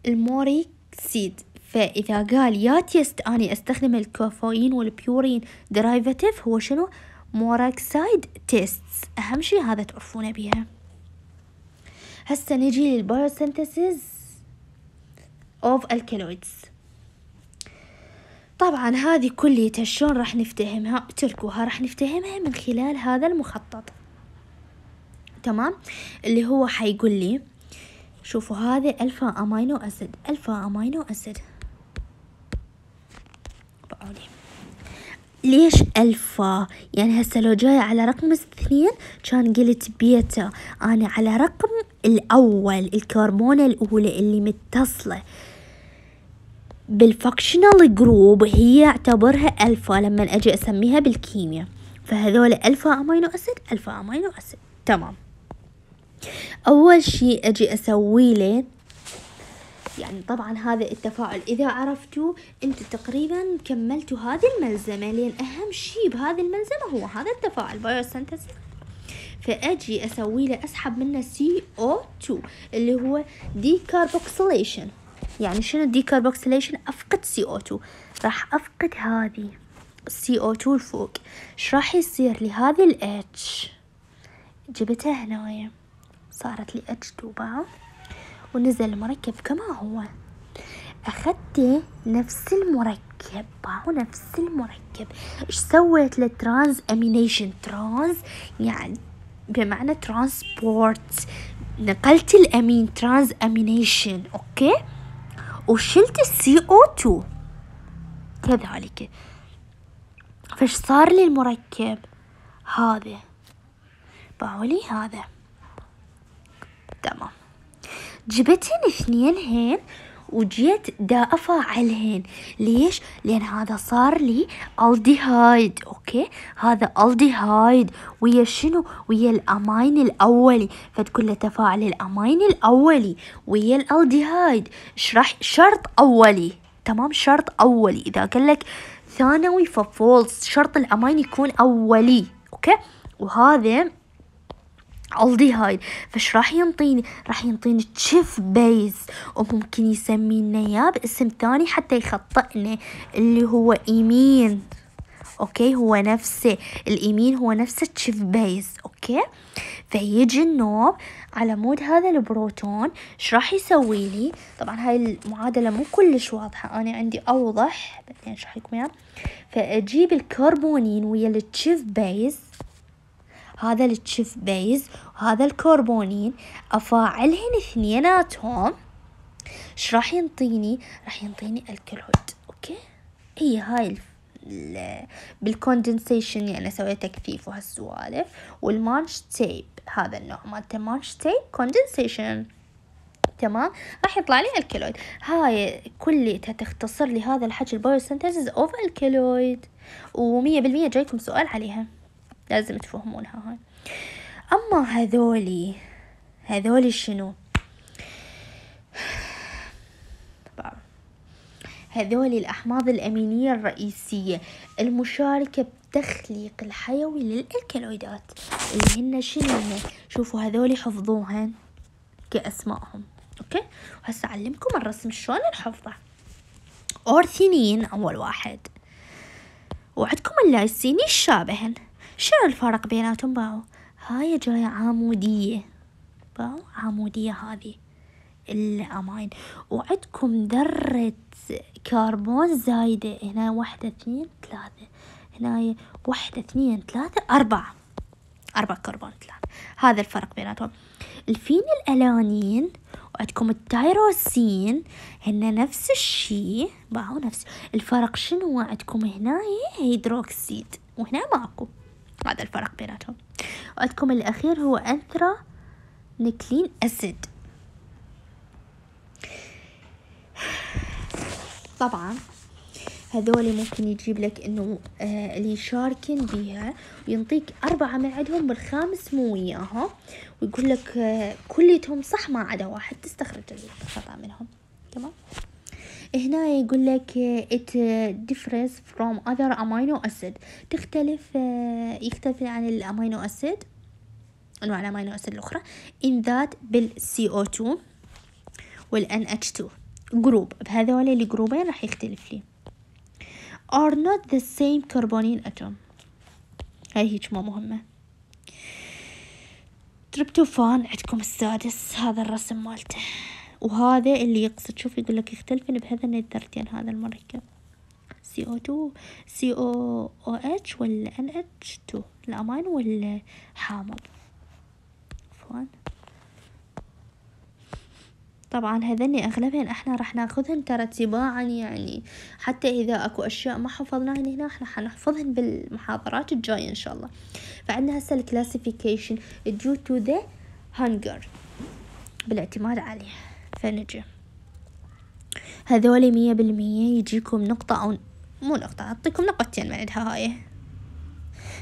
ال murexide فإذا قال يا test أني أستخدم الكافيين وال purine derivative هو شنو؟ murexide test أهم شي هذا تعرفونه بيها. هسه نجي لل biosynthesis of alkaloids طبعا هذه كلية شلون راح نفتهمها؟ تركوها راح نفتهمها من خلال هذا المخطط. تمام؟ اللي هو حيقول لي شوفوا هذا alpha amino acid alpha amino acid. ليش ألفا؟ يعني هسه لو جاي على رقم اثنين كان قلت بيتا. أنا على رقم الأول الكربونة الأولى اللي متصلة. بال functional group هي اعتبرها ألفا لما أجي أسميها بالكيمياء. فهذول alpha amino acid alpha amino acid. تمام. أول شي أجي أسوي له يعني طبعا هذا التفاعل. إذا عرفتوا أنتوا تقريبا كملتوا هذه الملزمة لأن أهم شي بهذه الملزمة هو هذا التفاعل biosynthesis فأجي أسوي له أسحب منه CO2 اللي هو decarboxylation يعني شنو decarboxylation أفقد CO2 راح أفقد هذه CO2 الفوق إيش راح يصير لي هذه ال H جبتها هنا صارت لي H2 بعد ونزل المركب كما هو. أخذت نفس المركب. باو نفس المركب. إيش سويت له transamination؟ trans يعني بمعنى transport. نقلت ال amine transamination okay؟ وشلت ال CO2 كذلك. فإيش صار لي المركب هذا. باولي هذا. تمام جبتهن اثنين هين وجيت دا افاعلهن ليش؟ لأن هذا صار لي aldehyde okay؟ هذا الديهايد ويا شنو؟ ويا الامين الأولي. فتقول له تفاعل الامين الأولي ويا الالديهايد إيش راح شرط أولي. تمام؟ شرط أولي. إذا قال لك ثانوي ف false شرط الامين يكون أولي okay؟ وهذا الديهايد فش راح ينطيني؟ راح ينطيني Schiff base وممكن يسمينا اياه باسم ثاني حتى يخطئنا اللي هو imine. okay؟ هو نفسه. ال imine هو نفسه Schiff base okay؟ فيجي النوب على مود هذا البروتون. إيش راح يسوي لي؟ طبعا هاي المعادلة مو كلش واضحة. أنا عندي أوضح بعدين أشرح لكم إياها. فأجيب ال carbanion ويا ال Schiff base هذا ال Schiff base وهذا ال carbanion. افاعلهن اثنيناتهم. إيش راح ينطيني؟ راح ينطيني alkaloid okay؟ هي هاي بال condensation يعني سويت تكثيف وهالسوالف. وال Mannich type هذا النوع مالته Mannich type condensation. تمام؟ راح يطلع لي alkaloid هاي كليتها تختصر لي هذا الحكي ال biosynthesis of alkaloid ومية بالمية جايكم سؤال عليها. لازم تفهمونها هاي. أما هذولي هذولي شنو؟ هذولي الأحماض الأمينية الرئيسية المشاركة بتخليق الحيوي للألكالويدات اللي هن شنو شوفوا هذولي حفظوهن كأسمائهم أوكي؟ وهسه أعلمكم الرسم شلون نحفظه أورثينين أول واحد. وعندكم اللايسين يشابهن شنو الفرق بيناتهم باو؟ هاي جاية عمودية. باو؟ عمودية هذه الأماين. وعندكم ذرة كربون زايدة. هنا واحدة اثنين ثلاثة. هنا واحدة اثنين ثلاثة أربعة. أربع كربون ثلاثة. هذا الفرق بيناتهم. الفين الألانين وعندكم التايروسين. هن نفس الشي باوعوا نفس. الفرق شنو؟ عندكم هنا هيدروكسيد. وهنا ماكو. هذا الفرق بيناتهم. وعندكم الأخير هو anthranilic acid طبعا هذول ممكن يجيب لك إنه آه اللي بيها وينطيك أربعة من عندهم بالخامس مو وياها ويقول لك آه كليتهم صح ما عدا واحد تستخرج الخطأ منهم. تمام؟ هنا يقول لك it differs from other amino acid. تختلف يختلف عن الأمينو أسيد أنواع الأمينو أسيد الأخرى in that بال CO2 وال NH2 جروب بهذول الجروبين راح يختلف لي. Are not the same carbonyl atom. هاي هيك ما مهمة. تريبتوفان عندكم السادس هذا الرسم مالته. وهذا اللي يقصد شوف يقول لك يختلفن بهذا الذرتين هذا المركب. سي أو 2 سي أو أو اتش ولا NH2 ال amine ولا حامض؟ عفوا طبعا هذني اغلبهن إحنا راح ناخذهن ترى تباعا يعني حتى إذا أكو أشياء ما حفظناهن هنا إحنا حنحفظهن بالمحاضرات الجاية إن شاء الله. فعندنا هسه ال classification due to the Hegnauer. بالاعتماد عليه. فنجي. هذول مية بالمية يجيكم نقطة أو مو نقطة أعطيكم نقطتين من هاي.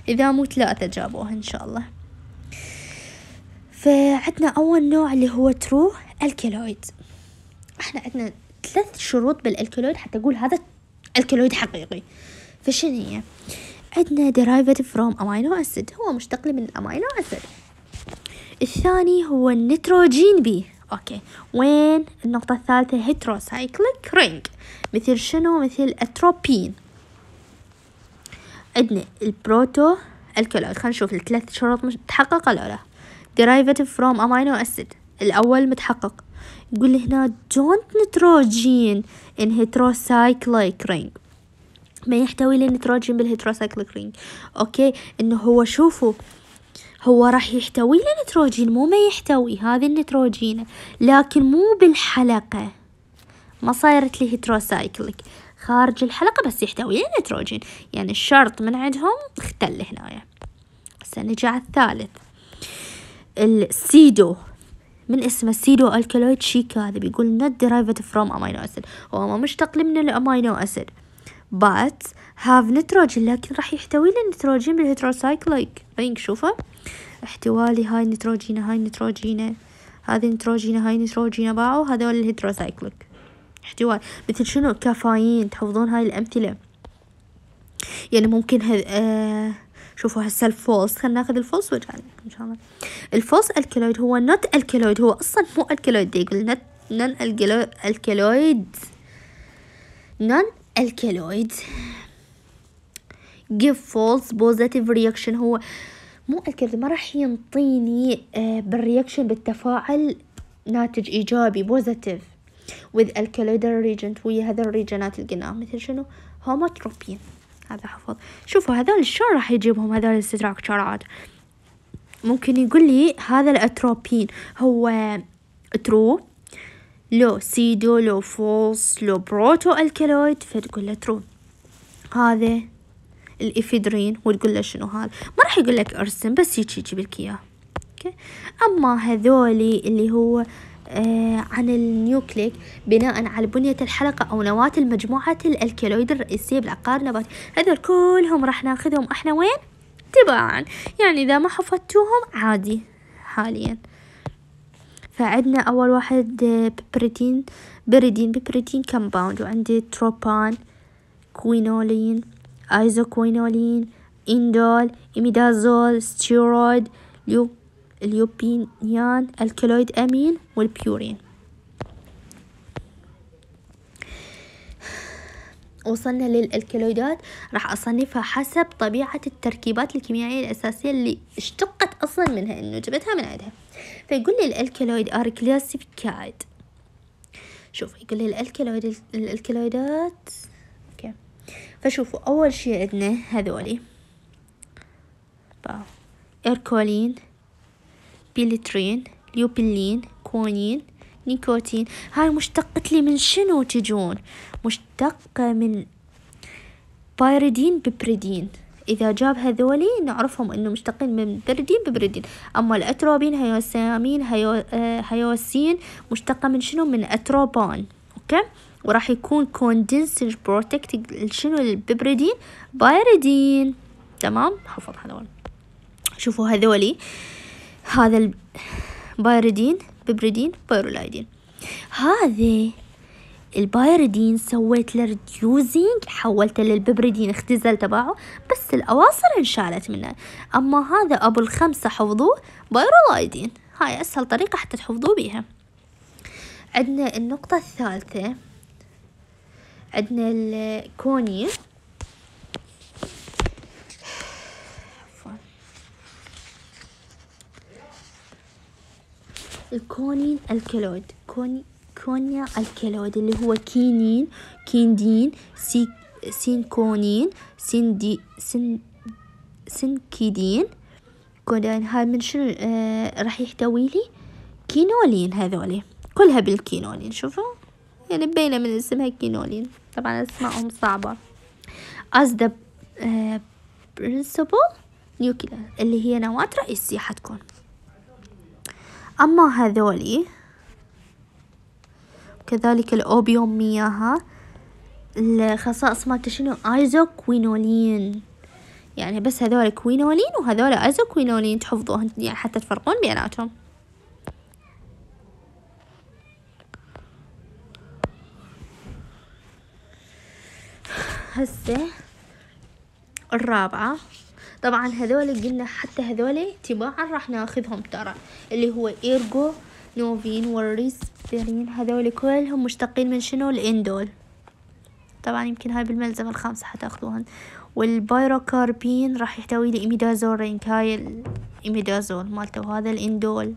إذا مو ثلاثة جابوها إن شاء الله. فعندنا أول نوع اللي هو true alkaloid إحنا عندنا ثلاث شروط بال alkaloid حتى أقول هذا alkaloid حقيقي. فشنو هي؟ عندنا derivative from amino acid. هو مشتق من ال amino acid الثاني هو النيتروجين بي okay. وين النقطة الثالثة؟ heterocyclic ring. مثل شنو؟ مثل اتروبين عندنا ال proto alkaloid خلينا نشوف الثلاث شروط متحققة ولا لا. Derivative from amino acid. الأول متحقق. يقول لي هنا don't nitrogen in heterocyclic ring. ما يحتوي النيتروجين بال heterocyclic ring. okay. إنه هو شوفوا هو راح يحتوي النيتروجين مو ما يحتوي هذه النيتروجين لكن مو بالحلقة. ما صايرت لي heterocyclic خارج الحلقة بس يحتوي النيتروجين يعني الشرط من عندهم اختل هنا هسه نجي على الثالث. ال pseudo من اسمه pseudo alkaloid شي كاذب يقول not derived from amino acid. هو ما مشتق من ال amino acid. But have nitrogen لكن راح يحتوي لي النيتروجين بال heterocyclic ring شوفه. احتوالي هاي نيتروجينة هاي نيتروجينة هذه نيتروجينة هاي نيتروجينة باعوا هذول ال heterocyclic احتوال. مثل شنو؟ كافايين تحفظون هاي الأمثلة. يعني ممكن هذ... آه شوفوا هسه ال false خلينا ناخذ ال false وارجع إن شاء الله. ال false alkaloid هو not alkaloid هو أصلا مو alkaloid يقول not non alkaloid non alkaloid give false positive reaction. هو مو alkaloid ما راح ينطيني آه بال reaction بالتفاعل ناتج إيجابي positive with alkaloidal reagent ويا هذا ال reagent اللي قلناها مثل شنو؟ هوموتروبين. هذا حفظ. شوفوا هذول شلون راح يجيبهم هذول ال structure ات ممكن يقول لي هذا الأتروبين هو true لو pseudo لو false لو proto alkaloid فتقول له true هذا الإفيدرين وتقول له شنو هذا؟ ما راح يقول لك أرسم بس هيك يجيب لك إياه. okay؟ أما هذولي اللي هو آه عن ال nucleic بناء على بنية الحلقة أو نواة المجموعة ال alkaloid الرئيسية بالعقار النباتي هذول كلهم راح ناخذهم إحنا وين؟ تباعا يعني إذا ما حفظتوهم عادي حاليا. فعندنا أول واحد piperidine pyridine piperidine compound وعندي tropane quinoline. isoquinoline indole imidazole steroid ليو اليوبينيان alkaloid amine وال purine وصلنا لل alkaloid ات راح أصنفها حسب طبيعة التركيبات الكيميائية الأساسية اللي اشتقت أصلا منها إنه جبتها من عندها. فيقول لي ال alkaloid are classified شوف يقول لي ال alkaloid ال alkaloid ات okay فشوفوا أول شي عندنا هذولي. ايركولين بيلترين ليوبلين كونين نيكوتين. هاي مشتقت لي من شنو تجون؟ مشتقة من بايريدين ببريدين. إذا جاب هذولي نعرفهم إنه مشتقين من بردين ببردين أما الأتروبين هيوسامين هيو هيوسين مشتقة من شنو؟ من أتروبان أوكي؟ وراح يكون كوندنسج بروتكت شنو الببردين pyridine تمام؟ حفظ هذول شوفوا هذولي. هذا ال pyridine piperidine pyrrolidine. هذه ال pyridine سويت له reducing حولته للببريدين اختزل تبعه بس الأواصر انشالت منه. أما هذا أبو الخمسة حفظوه pyrrolidine. هاي أسهل طريقة حتى تحفظوه بيها. عندنا النقطة الثالثة. عندنا الكوني. الكونين الكلود. كوني كونيا الكلود اللي هو كينين كيندين سي سينكونين سندي سن سنكيدين كودين هاي من شنو؟ آه راح يحتوي لي كينولين هذولي. كلها بالكينولين شوفوا؟ يعني مبينة من اسمها كينولين. طبعا أسمائهم صعبة. As the uh, principal اللي هي نواة رئيسية حتكون أما هذولي كذلك ال opium مياها الخصائص مالته شنو isoquinoline يعني بس هذول كوينولين وهذول isoquinoline تحفظوهن يعني حتى تفرقون بيناتهم. هسه الرابعة. طبعا هذول قلنا حتى هذول تباعا راح ناخذهم ترى اللي هو ergonovine وال reserpine هذول كلهم مشتقين من شنو؟ ال indole. طبعا يمكن هاي بالملزمة الخامسة حتاخذوهن. وال pilocarpine راح يحتوي ring هاي ال imidazole مالته هذا ال indole.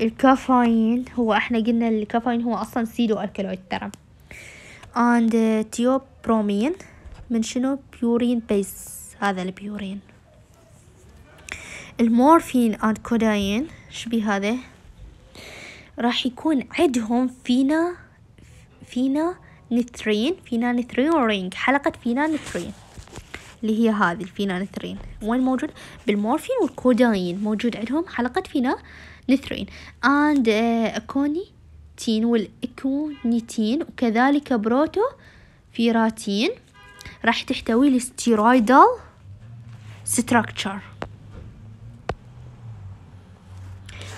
ال caffeine هو إحنا قلنا الكافاين هو أصلا pseudo alkaloid ترى. And theobromine من شنو؟ purine base هذا البيورين. المورفين and codeine شبي هذا؟ راح يكون عندهم phena phenanthrene phenanthrene ring. حلقة phenanthrene اللي هي هذه ال phenanthrene وين موجود؟ بالمورفين والكوداين موجود عندهم حلقة phenanthrene and أكوني تين وال aconitine وكذلك protoveratrine راح تحتوي ال steroidal structure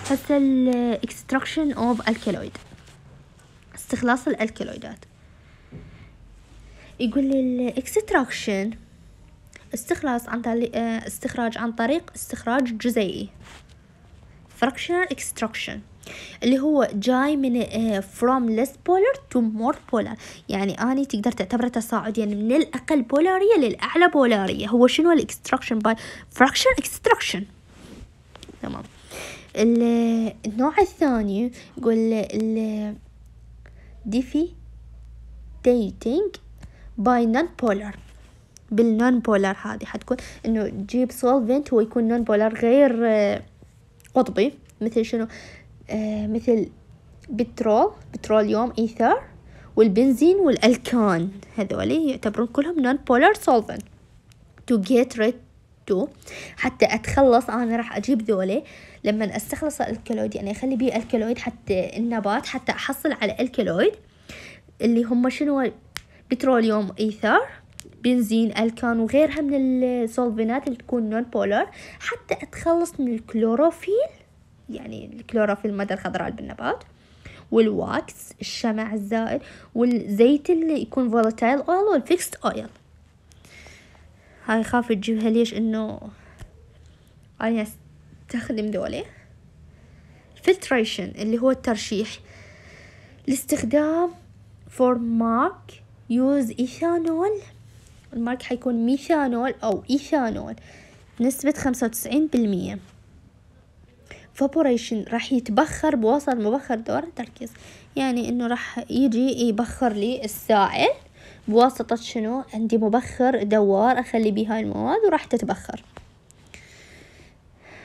هسه ال extraction of alkaloid استخلاص ال alkaloid ات يقول لي ال extraction استخلاص عن طريق استخراج عن طريق استخراج جزيئي. Fractional extraction. اللي هو جاي من from less polar to more polar. يعني آني تقدر تعتبره تصاعد يعني من الأقل polar ية للأعلى polar ية. هو شنو ال extraction by fraction extraction تمام. النوع الثاني يقول ال by non polar بال non polar هذه حتكون إنه تجيب solvent هو يكون non polar غير قطبي. مثل شنو؟ آه مثل بترول petroleum ether والبنزين والألكان. هذولي يعتبرون كلهم non polar solvent. To get rid to حتى أتخلص أنا راح أجيب ذولي. لما أستخلص alkaloid يعني أخلي بيه alkaloid حتى النبات حتى أحصل على alkaloid. اللي هم شنو؟ petroleum ether بنزين ألكان وغيرها من ال solvent ات اللي تكون non polar حتى أتخلص من الكلوروفيل. يعني الكلوروفيل المادة الخضراء بالنبات وال wax الشمع الزائد والزيت اللي يكون volatile oil وال fixed oil هاي خاف تجيبها ليش؟ إنه أنا أستخدم ذولي filtration اللي هو الترشيح. الاستخدام for mark use ايثانول ال mark حيكون ميثانول أو ايثانول نسبة خمسة وتسعين بالمية. evaporation راح يتبخر بوسط مبخر دور التركيز يعني إنه راح يجي يبخر لي السائل بواسطة شنو؟ عندي مبخر دوار أخلي بيه هاي المواد وراح تتبخر.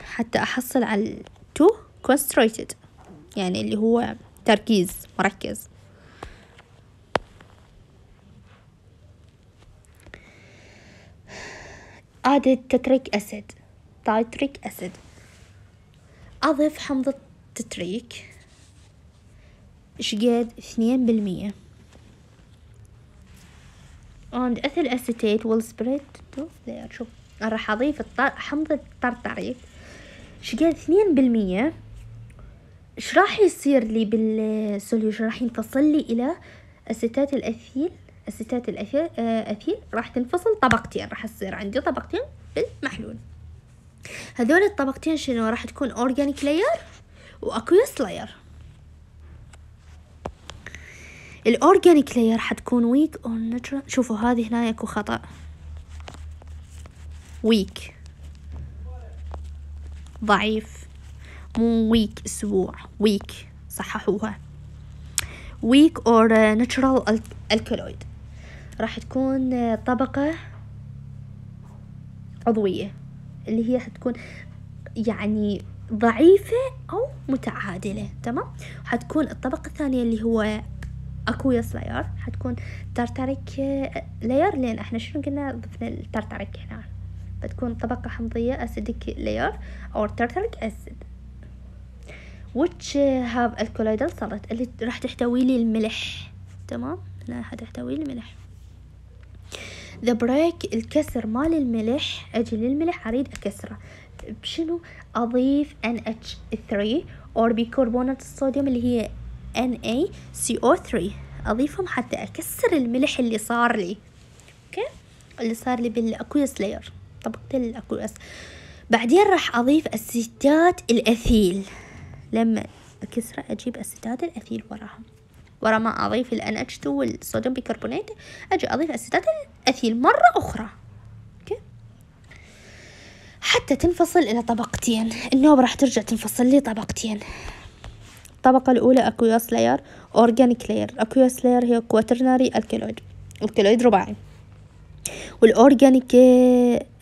حتى أحصل على تو concentrated يعني اللي هو تركيز مركز. Added tetric acid titric acid. أضف حمض التتريك. شقد اثنين بالمية. And ethyl acetate will spread to there. شوف راح أضيف حمض الترتريك. شقد اثنين بالمية. إيش راح يصير لي بال solution راح ينفصل لي إلى اسيتات الأثيل. اسيتات الاثيل آه، راح تنفصل طبقتين. راح تصير عندي طبقتين بالمحلول. هذول الطبقتين شنو راح تكون organic layer و aqueous layer ال organic layer حتكون weak or neutral شوفوا هذه هنا اكو خطأ. weak ضعيف. مو week أسبوع. weak صححوها. weak or neutral alkaloid راح تكون طبقة عضوية. اللي هي حتكون يعني ضعيفة أو متعادلة تمام؟ حتكون الطبقة الثانية اللي هو aqueous layer حتكون tartaric layer لين إحنا شنو قلنا؟ ضفنا ال tartaric هنا. بتكون طبقة حمضية acidic layer أو tartaric acid which have alkaloidal salt اللي راح تحتوي لي الملح تمام؟ لا حتحتوي لي الملح the break الكسر مال الملح أجي للملح أريد أكسره. بشنو؟ أضيف NH3 or بيكربونات الصوديوم اللي هي NaCO3 أضيفهم حتى أكسر الملح اللي صار لي. أوكي؟ اللي صار لي بال aqueous layer طبقة ال aqueous بعدين راح أضيف اسيتات الأثيل. لما أكسره أجيب اسيتات الأثيل وراها. ورا ما أضيف ال NH2 والصوديوم بيكربونات أجي أضيف أسيتات الأثيل مرة أخرى. أوكي؟ حتى تنفصل إلى طبقتين. النوب راح ترجع تنفصل لي طبقتين. الطبقة الأولى aqueous layer organic layer aqueous layer هي quaternary alkaloid ال alkaloid رباعي. وال organic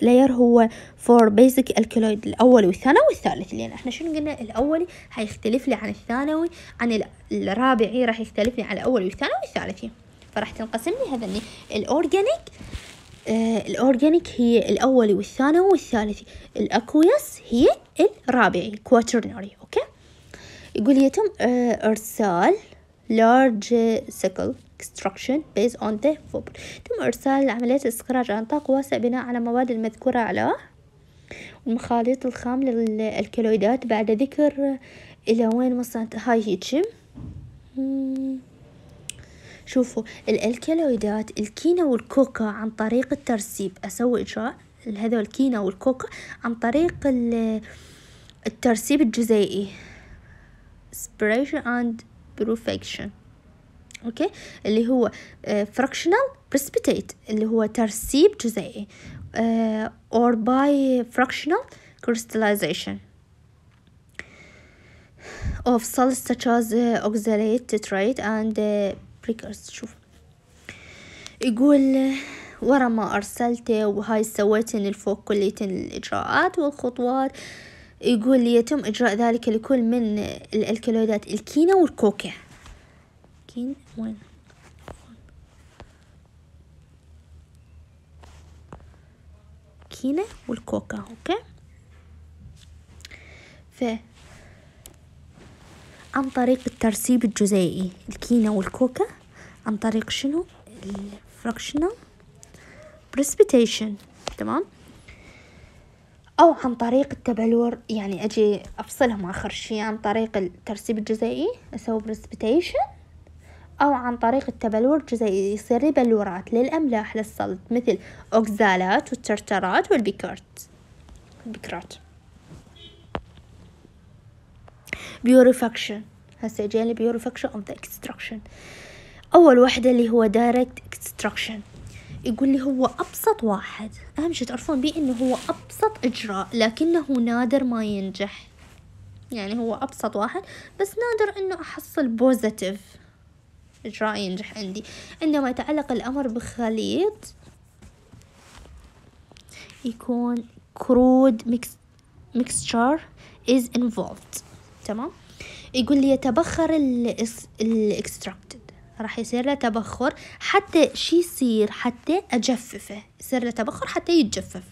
layer هو for basic alkaloid الأول والثانوي والثالث. لأن إحنا شنو قلنا؟ الاولي حيختلف لي عن الثانوي عن الرابعي راح يختلف لي عن الأول والثانوي والثالثي. فراح تنقسم لي هذا الاورجانيك آه الاورجانيك هي الاولي والثانوي والثالثي. الاكويس هي الرابعي الكواترنري أوكي؟ يقول يتم آه أرسال large sickle extraction based on the fiber تم إرسال عملية استخراج عن نطاق واسع بناء على المواد المذكورة على المخاليط الخام للكلويدات بعد ذكر إلى وين وصلت. هاي هيجي شوفوا الكلويدات الكينا والكوكا عن طريق الترسيب. أسوي إجراء هذول الكينا والكوكا عن طريق الترسيب الجزيئي. Separation and purification أوكي؟ اللي هو fractional uh, precipitate اللي هو ترسيب جزيئي or by fractional crystallization. Of salts such as uh, oxalate, tartrate and uh, picrates شوف. يقول ورا ما أرسلته وهاي سويتن الفوق كلية الإجراءات والخطوات. يقول يتم إجراء ذلك لكل من الألكالويدات الكينا والكوكا كين وين؟ كينا والكوكا أوكي؟ ف عن طريق الترسيب الجزيئي الكينا والكوكا. عن طريق شنو؟ ال fractional precipitation تمام؟ أو عن طريق التبلور يعني أجي أفصلهم آخر شي. عن طريق الترسيب الجزيئي أسوي precipitation. أو عن طريق التبلور الجزيئي يصير بلورات للأملاح لل salt مثل أوكزالات والترترات والبيكارت البيكرات purification هسه جاني purification of the extraction. أول واحدة اللي هو direct extraction. يقول لي هو أبسط واحد. أهم شي تعرفون بيه إنه هو أبسط إجراء لكنه نادر ما ينجح. يعني هو أبسط واحد بس نادر إنه أحصل positive إجراء ينجح عندي. عندما يتعلق الأمر بخليط يكون crude mix mixture is involved. تمام؟ يقول لي يتبخر ال extracted راح يصير له تبخر حتى شي يصير حتى أجففه. يصير له تبخر حتى يتجفف.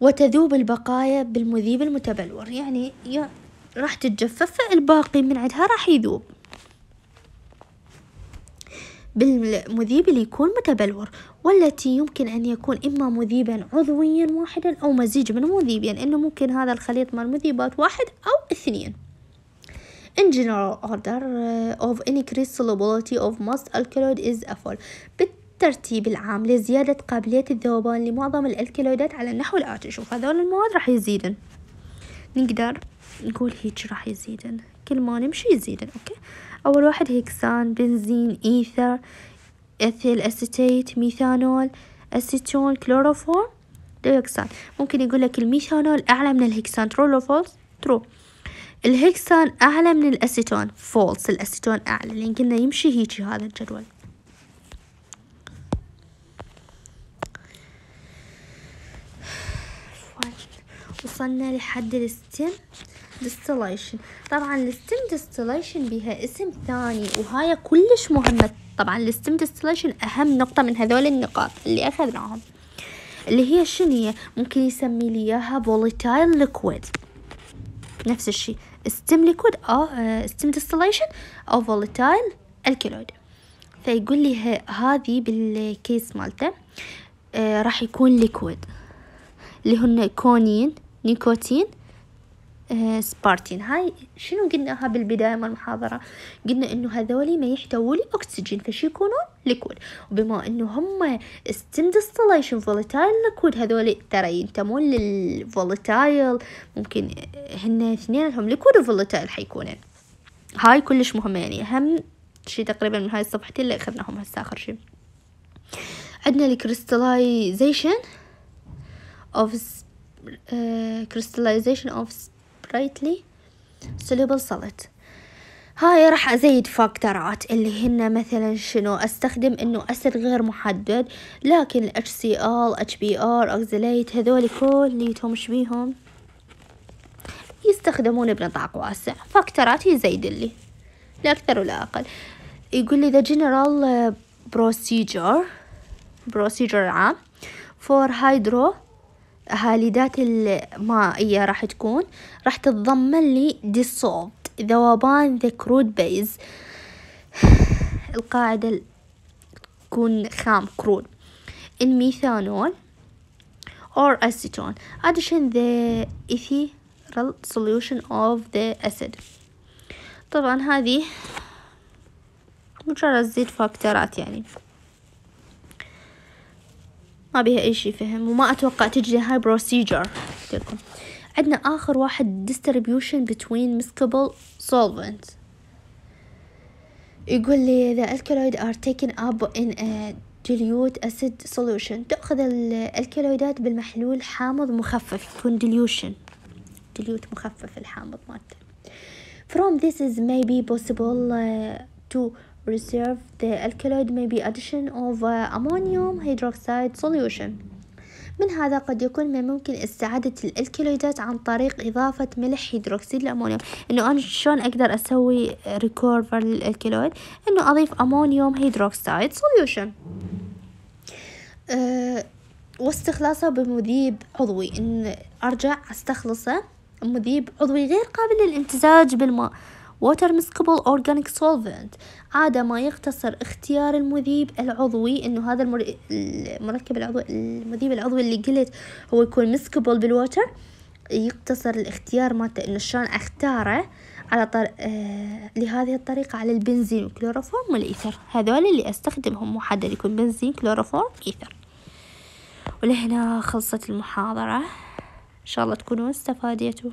وتذوب البقايا بالمذيب المتبلور. يعني راح تتجفف الباقي من عندها راح يذوب. بالمذيب اللي يكون متبلور والتي يمكن أن يكون إما مذيبا عضويا واحدا أو مزيج من مذيبين إنه ممكن هذا الخليط من المذيبات واحد أو اثنين. In general order uh, of increased solubility of most alkaloid is a بالترتيب العام لزيادة قابلية الذوبان لمعظم الألكالويدات على النحو الآتي شوف هذول المواد راح يزيدن. نقدر نقول هيك راح يزيدن. كل ما نمشي يزيدن أوكي؟ أول واحد hexane benzene ether ethyl acetate methanol acetone chloroform dioxane ممكن يقول لك الميثانول أعلى من ال hexane true لو false true ال hexane أعلى من ال acetone false ال acetone أعلى. لأن قلنا يمشي هيجي هذا الجدول. وصلنا لحد ال steam distillation طبعا ال steam distillation بها اسم ثاني وهاي كلش مهمة. طبعا ال steam distillation أهم نقطة من هذول النقاط اللي أخذناهم اللي هي هي؟ ممكن يسمي لي إياها volatile liquid. نفس الشي. steam liquid أو steam distillation أو volatile alkaloid. فيقول لي هذه بال case مالته آه راح يكون liquid اللي هن coniine nicotine آه sparteine. هاي شنو قلناها بالبداية من المحاضرة؟ قلنا إنه هذولي ما يحتووا لي اكسجين فشي يكونون liquid. وبما إنه هم steam distillation volatile liquid هذولي ترى ينتمون لل volatile ممكن هن اثنينهم liquid و volatile حيكونن هاي كلش مهمة يعني أهم شي تقريبا من هاي الصفحتين اللي أخذناهم هسه آخر شي. عندنا ال crystallization of uh, crystallization brightly soluble solid هاي راح أزيد factorات اللي هن مثلا شنو؟ أستخدم إنه acid غير محدد لكن ال HCl HBr oxalate هذول كليتهم شبيهم يستخدمون بنطاق واسع. factorات يزيد لي لا أكثر ولا أقل. يقول لي the general procedure procedure عام for hydro هاليدات المائية راح تكون راح تتضمن لي dissolved ذوبان the crude base القاعدة تكون خام crude ال methanol or acetone. Addition the ethereal solution of the acid. طبعا هذه مجرد زيد factorات يعني. ما بيها أي شي فهم وما أتوقع تجري هاي procedure لكم عندنا آخر واحد distribution between miscible solvents يقول لي the alkaloid are taken up in a dilute acid solution تأخذ الألكالويدات بالمحلول حامض مخفف يكون dilution dilute مخفف الحامض مالته from this is maybe possible uh, to reserve the alkaloid may be addition of uh, ammonium hydroxide solution. من هذا قد يكون من ممكن استعادة الألكالويدات عن طريق إضافة ملح هيدروكسيد الأمونيوم إنه أنا شلون أقدر أسوي recover لل alkaloid إنه أضيف ammonium hydroxide solution أه واستخلاصه بمذيب عضوي. إن أرجع أستخلصه مذيب عضوي غير قابل للامتزاج بالماء. Water miscible organic solvent. عادة ما يقتصر اختيار المذيب العضوي إنه هذا المركب العضوي المذيب العضوي اللي قلت هو يكون miscible بال water يقتصر الاختيار مالته إنه شلون أختاره على طر... آه... لهذه الطريقة على البنزين والكلوروفورم والإيثر. هذول اللي أستخدمهم محدد يكون benzene chloroform ether. ولهنا خلصت المحاضرة. إن شاء الله تكونوا استفاديتوا